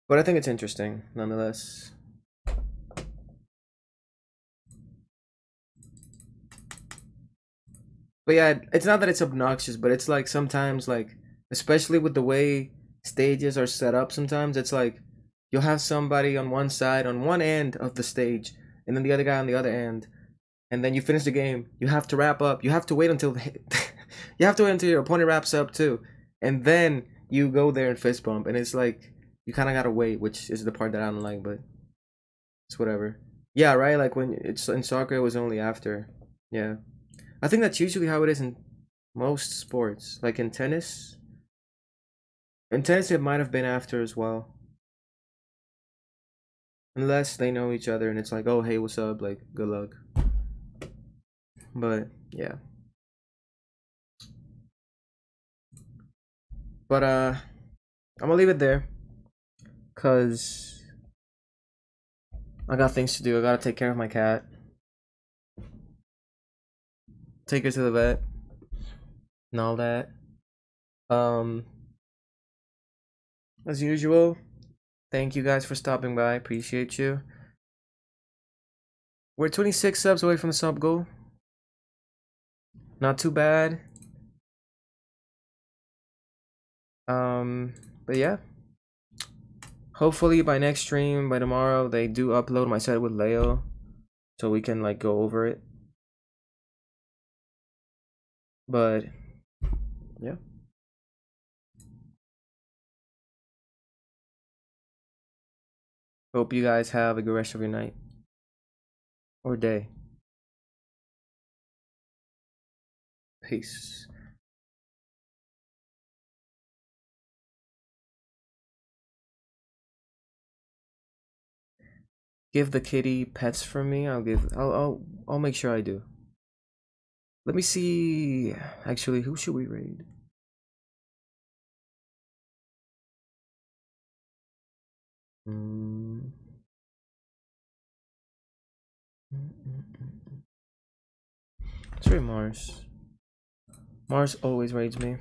But I think it's interesting, nonetheless. But yeah, it's not that it's obnoxious, but it's like sometimes, like, especially with the way stages are set up, sometimes it's like you'll have somebody on one side, on one end of the stage, and then the other guy on the other end, and then you finish the game. You have to wrap up. You have to wait until you have to wait until your opponent wraps up too, and then you go there and fist bump, and it's like you kind of gotta wait, which is the part that I don't like, but it's whatever. Yeah, right. Like when it's in soccer, it was only after. Yeah, I think that's usually how it is in most sports. Like in tennis, in tennis, it might have been after as well. Unless they know each other and it's like, oh, hey, what's up? Like, good luck. But, yeah. But, uh, I'm gonna leave it there. Cause I got things to do. I gotta take care of my cat. Take her to the vet. And all that. Um, as usual, thank you guys for stopping by. Appreciate you. We're 26 subs away from the sub goal. Not too bad. Um, but yeah. Hopefully by next stream, by tomorrow, they do upload my set with Leo, so we can like go over it. But yeah. Hope you guys have a good rest of your night or day. Peace. Give the kitty pets for me. I'll give. I'll. I'll. I'll make sure I do. Let me see. Actually, who should we raid? Mm. mm, mm, mm Let's raid Mars. Mars always raids me.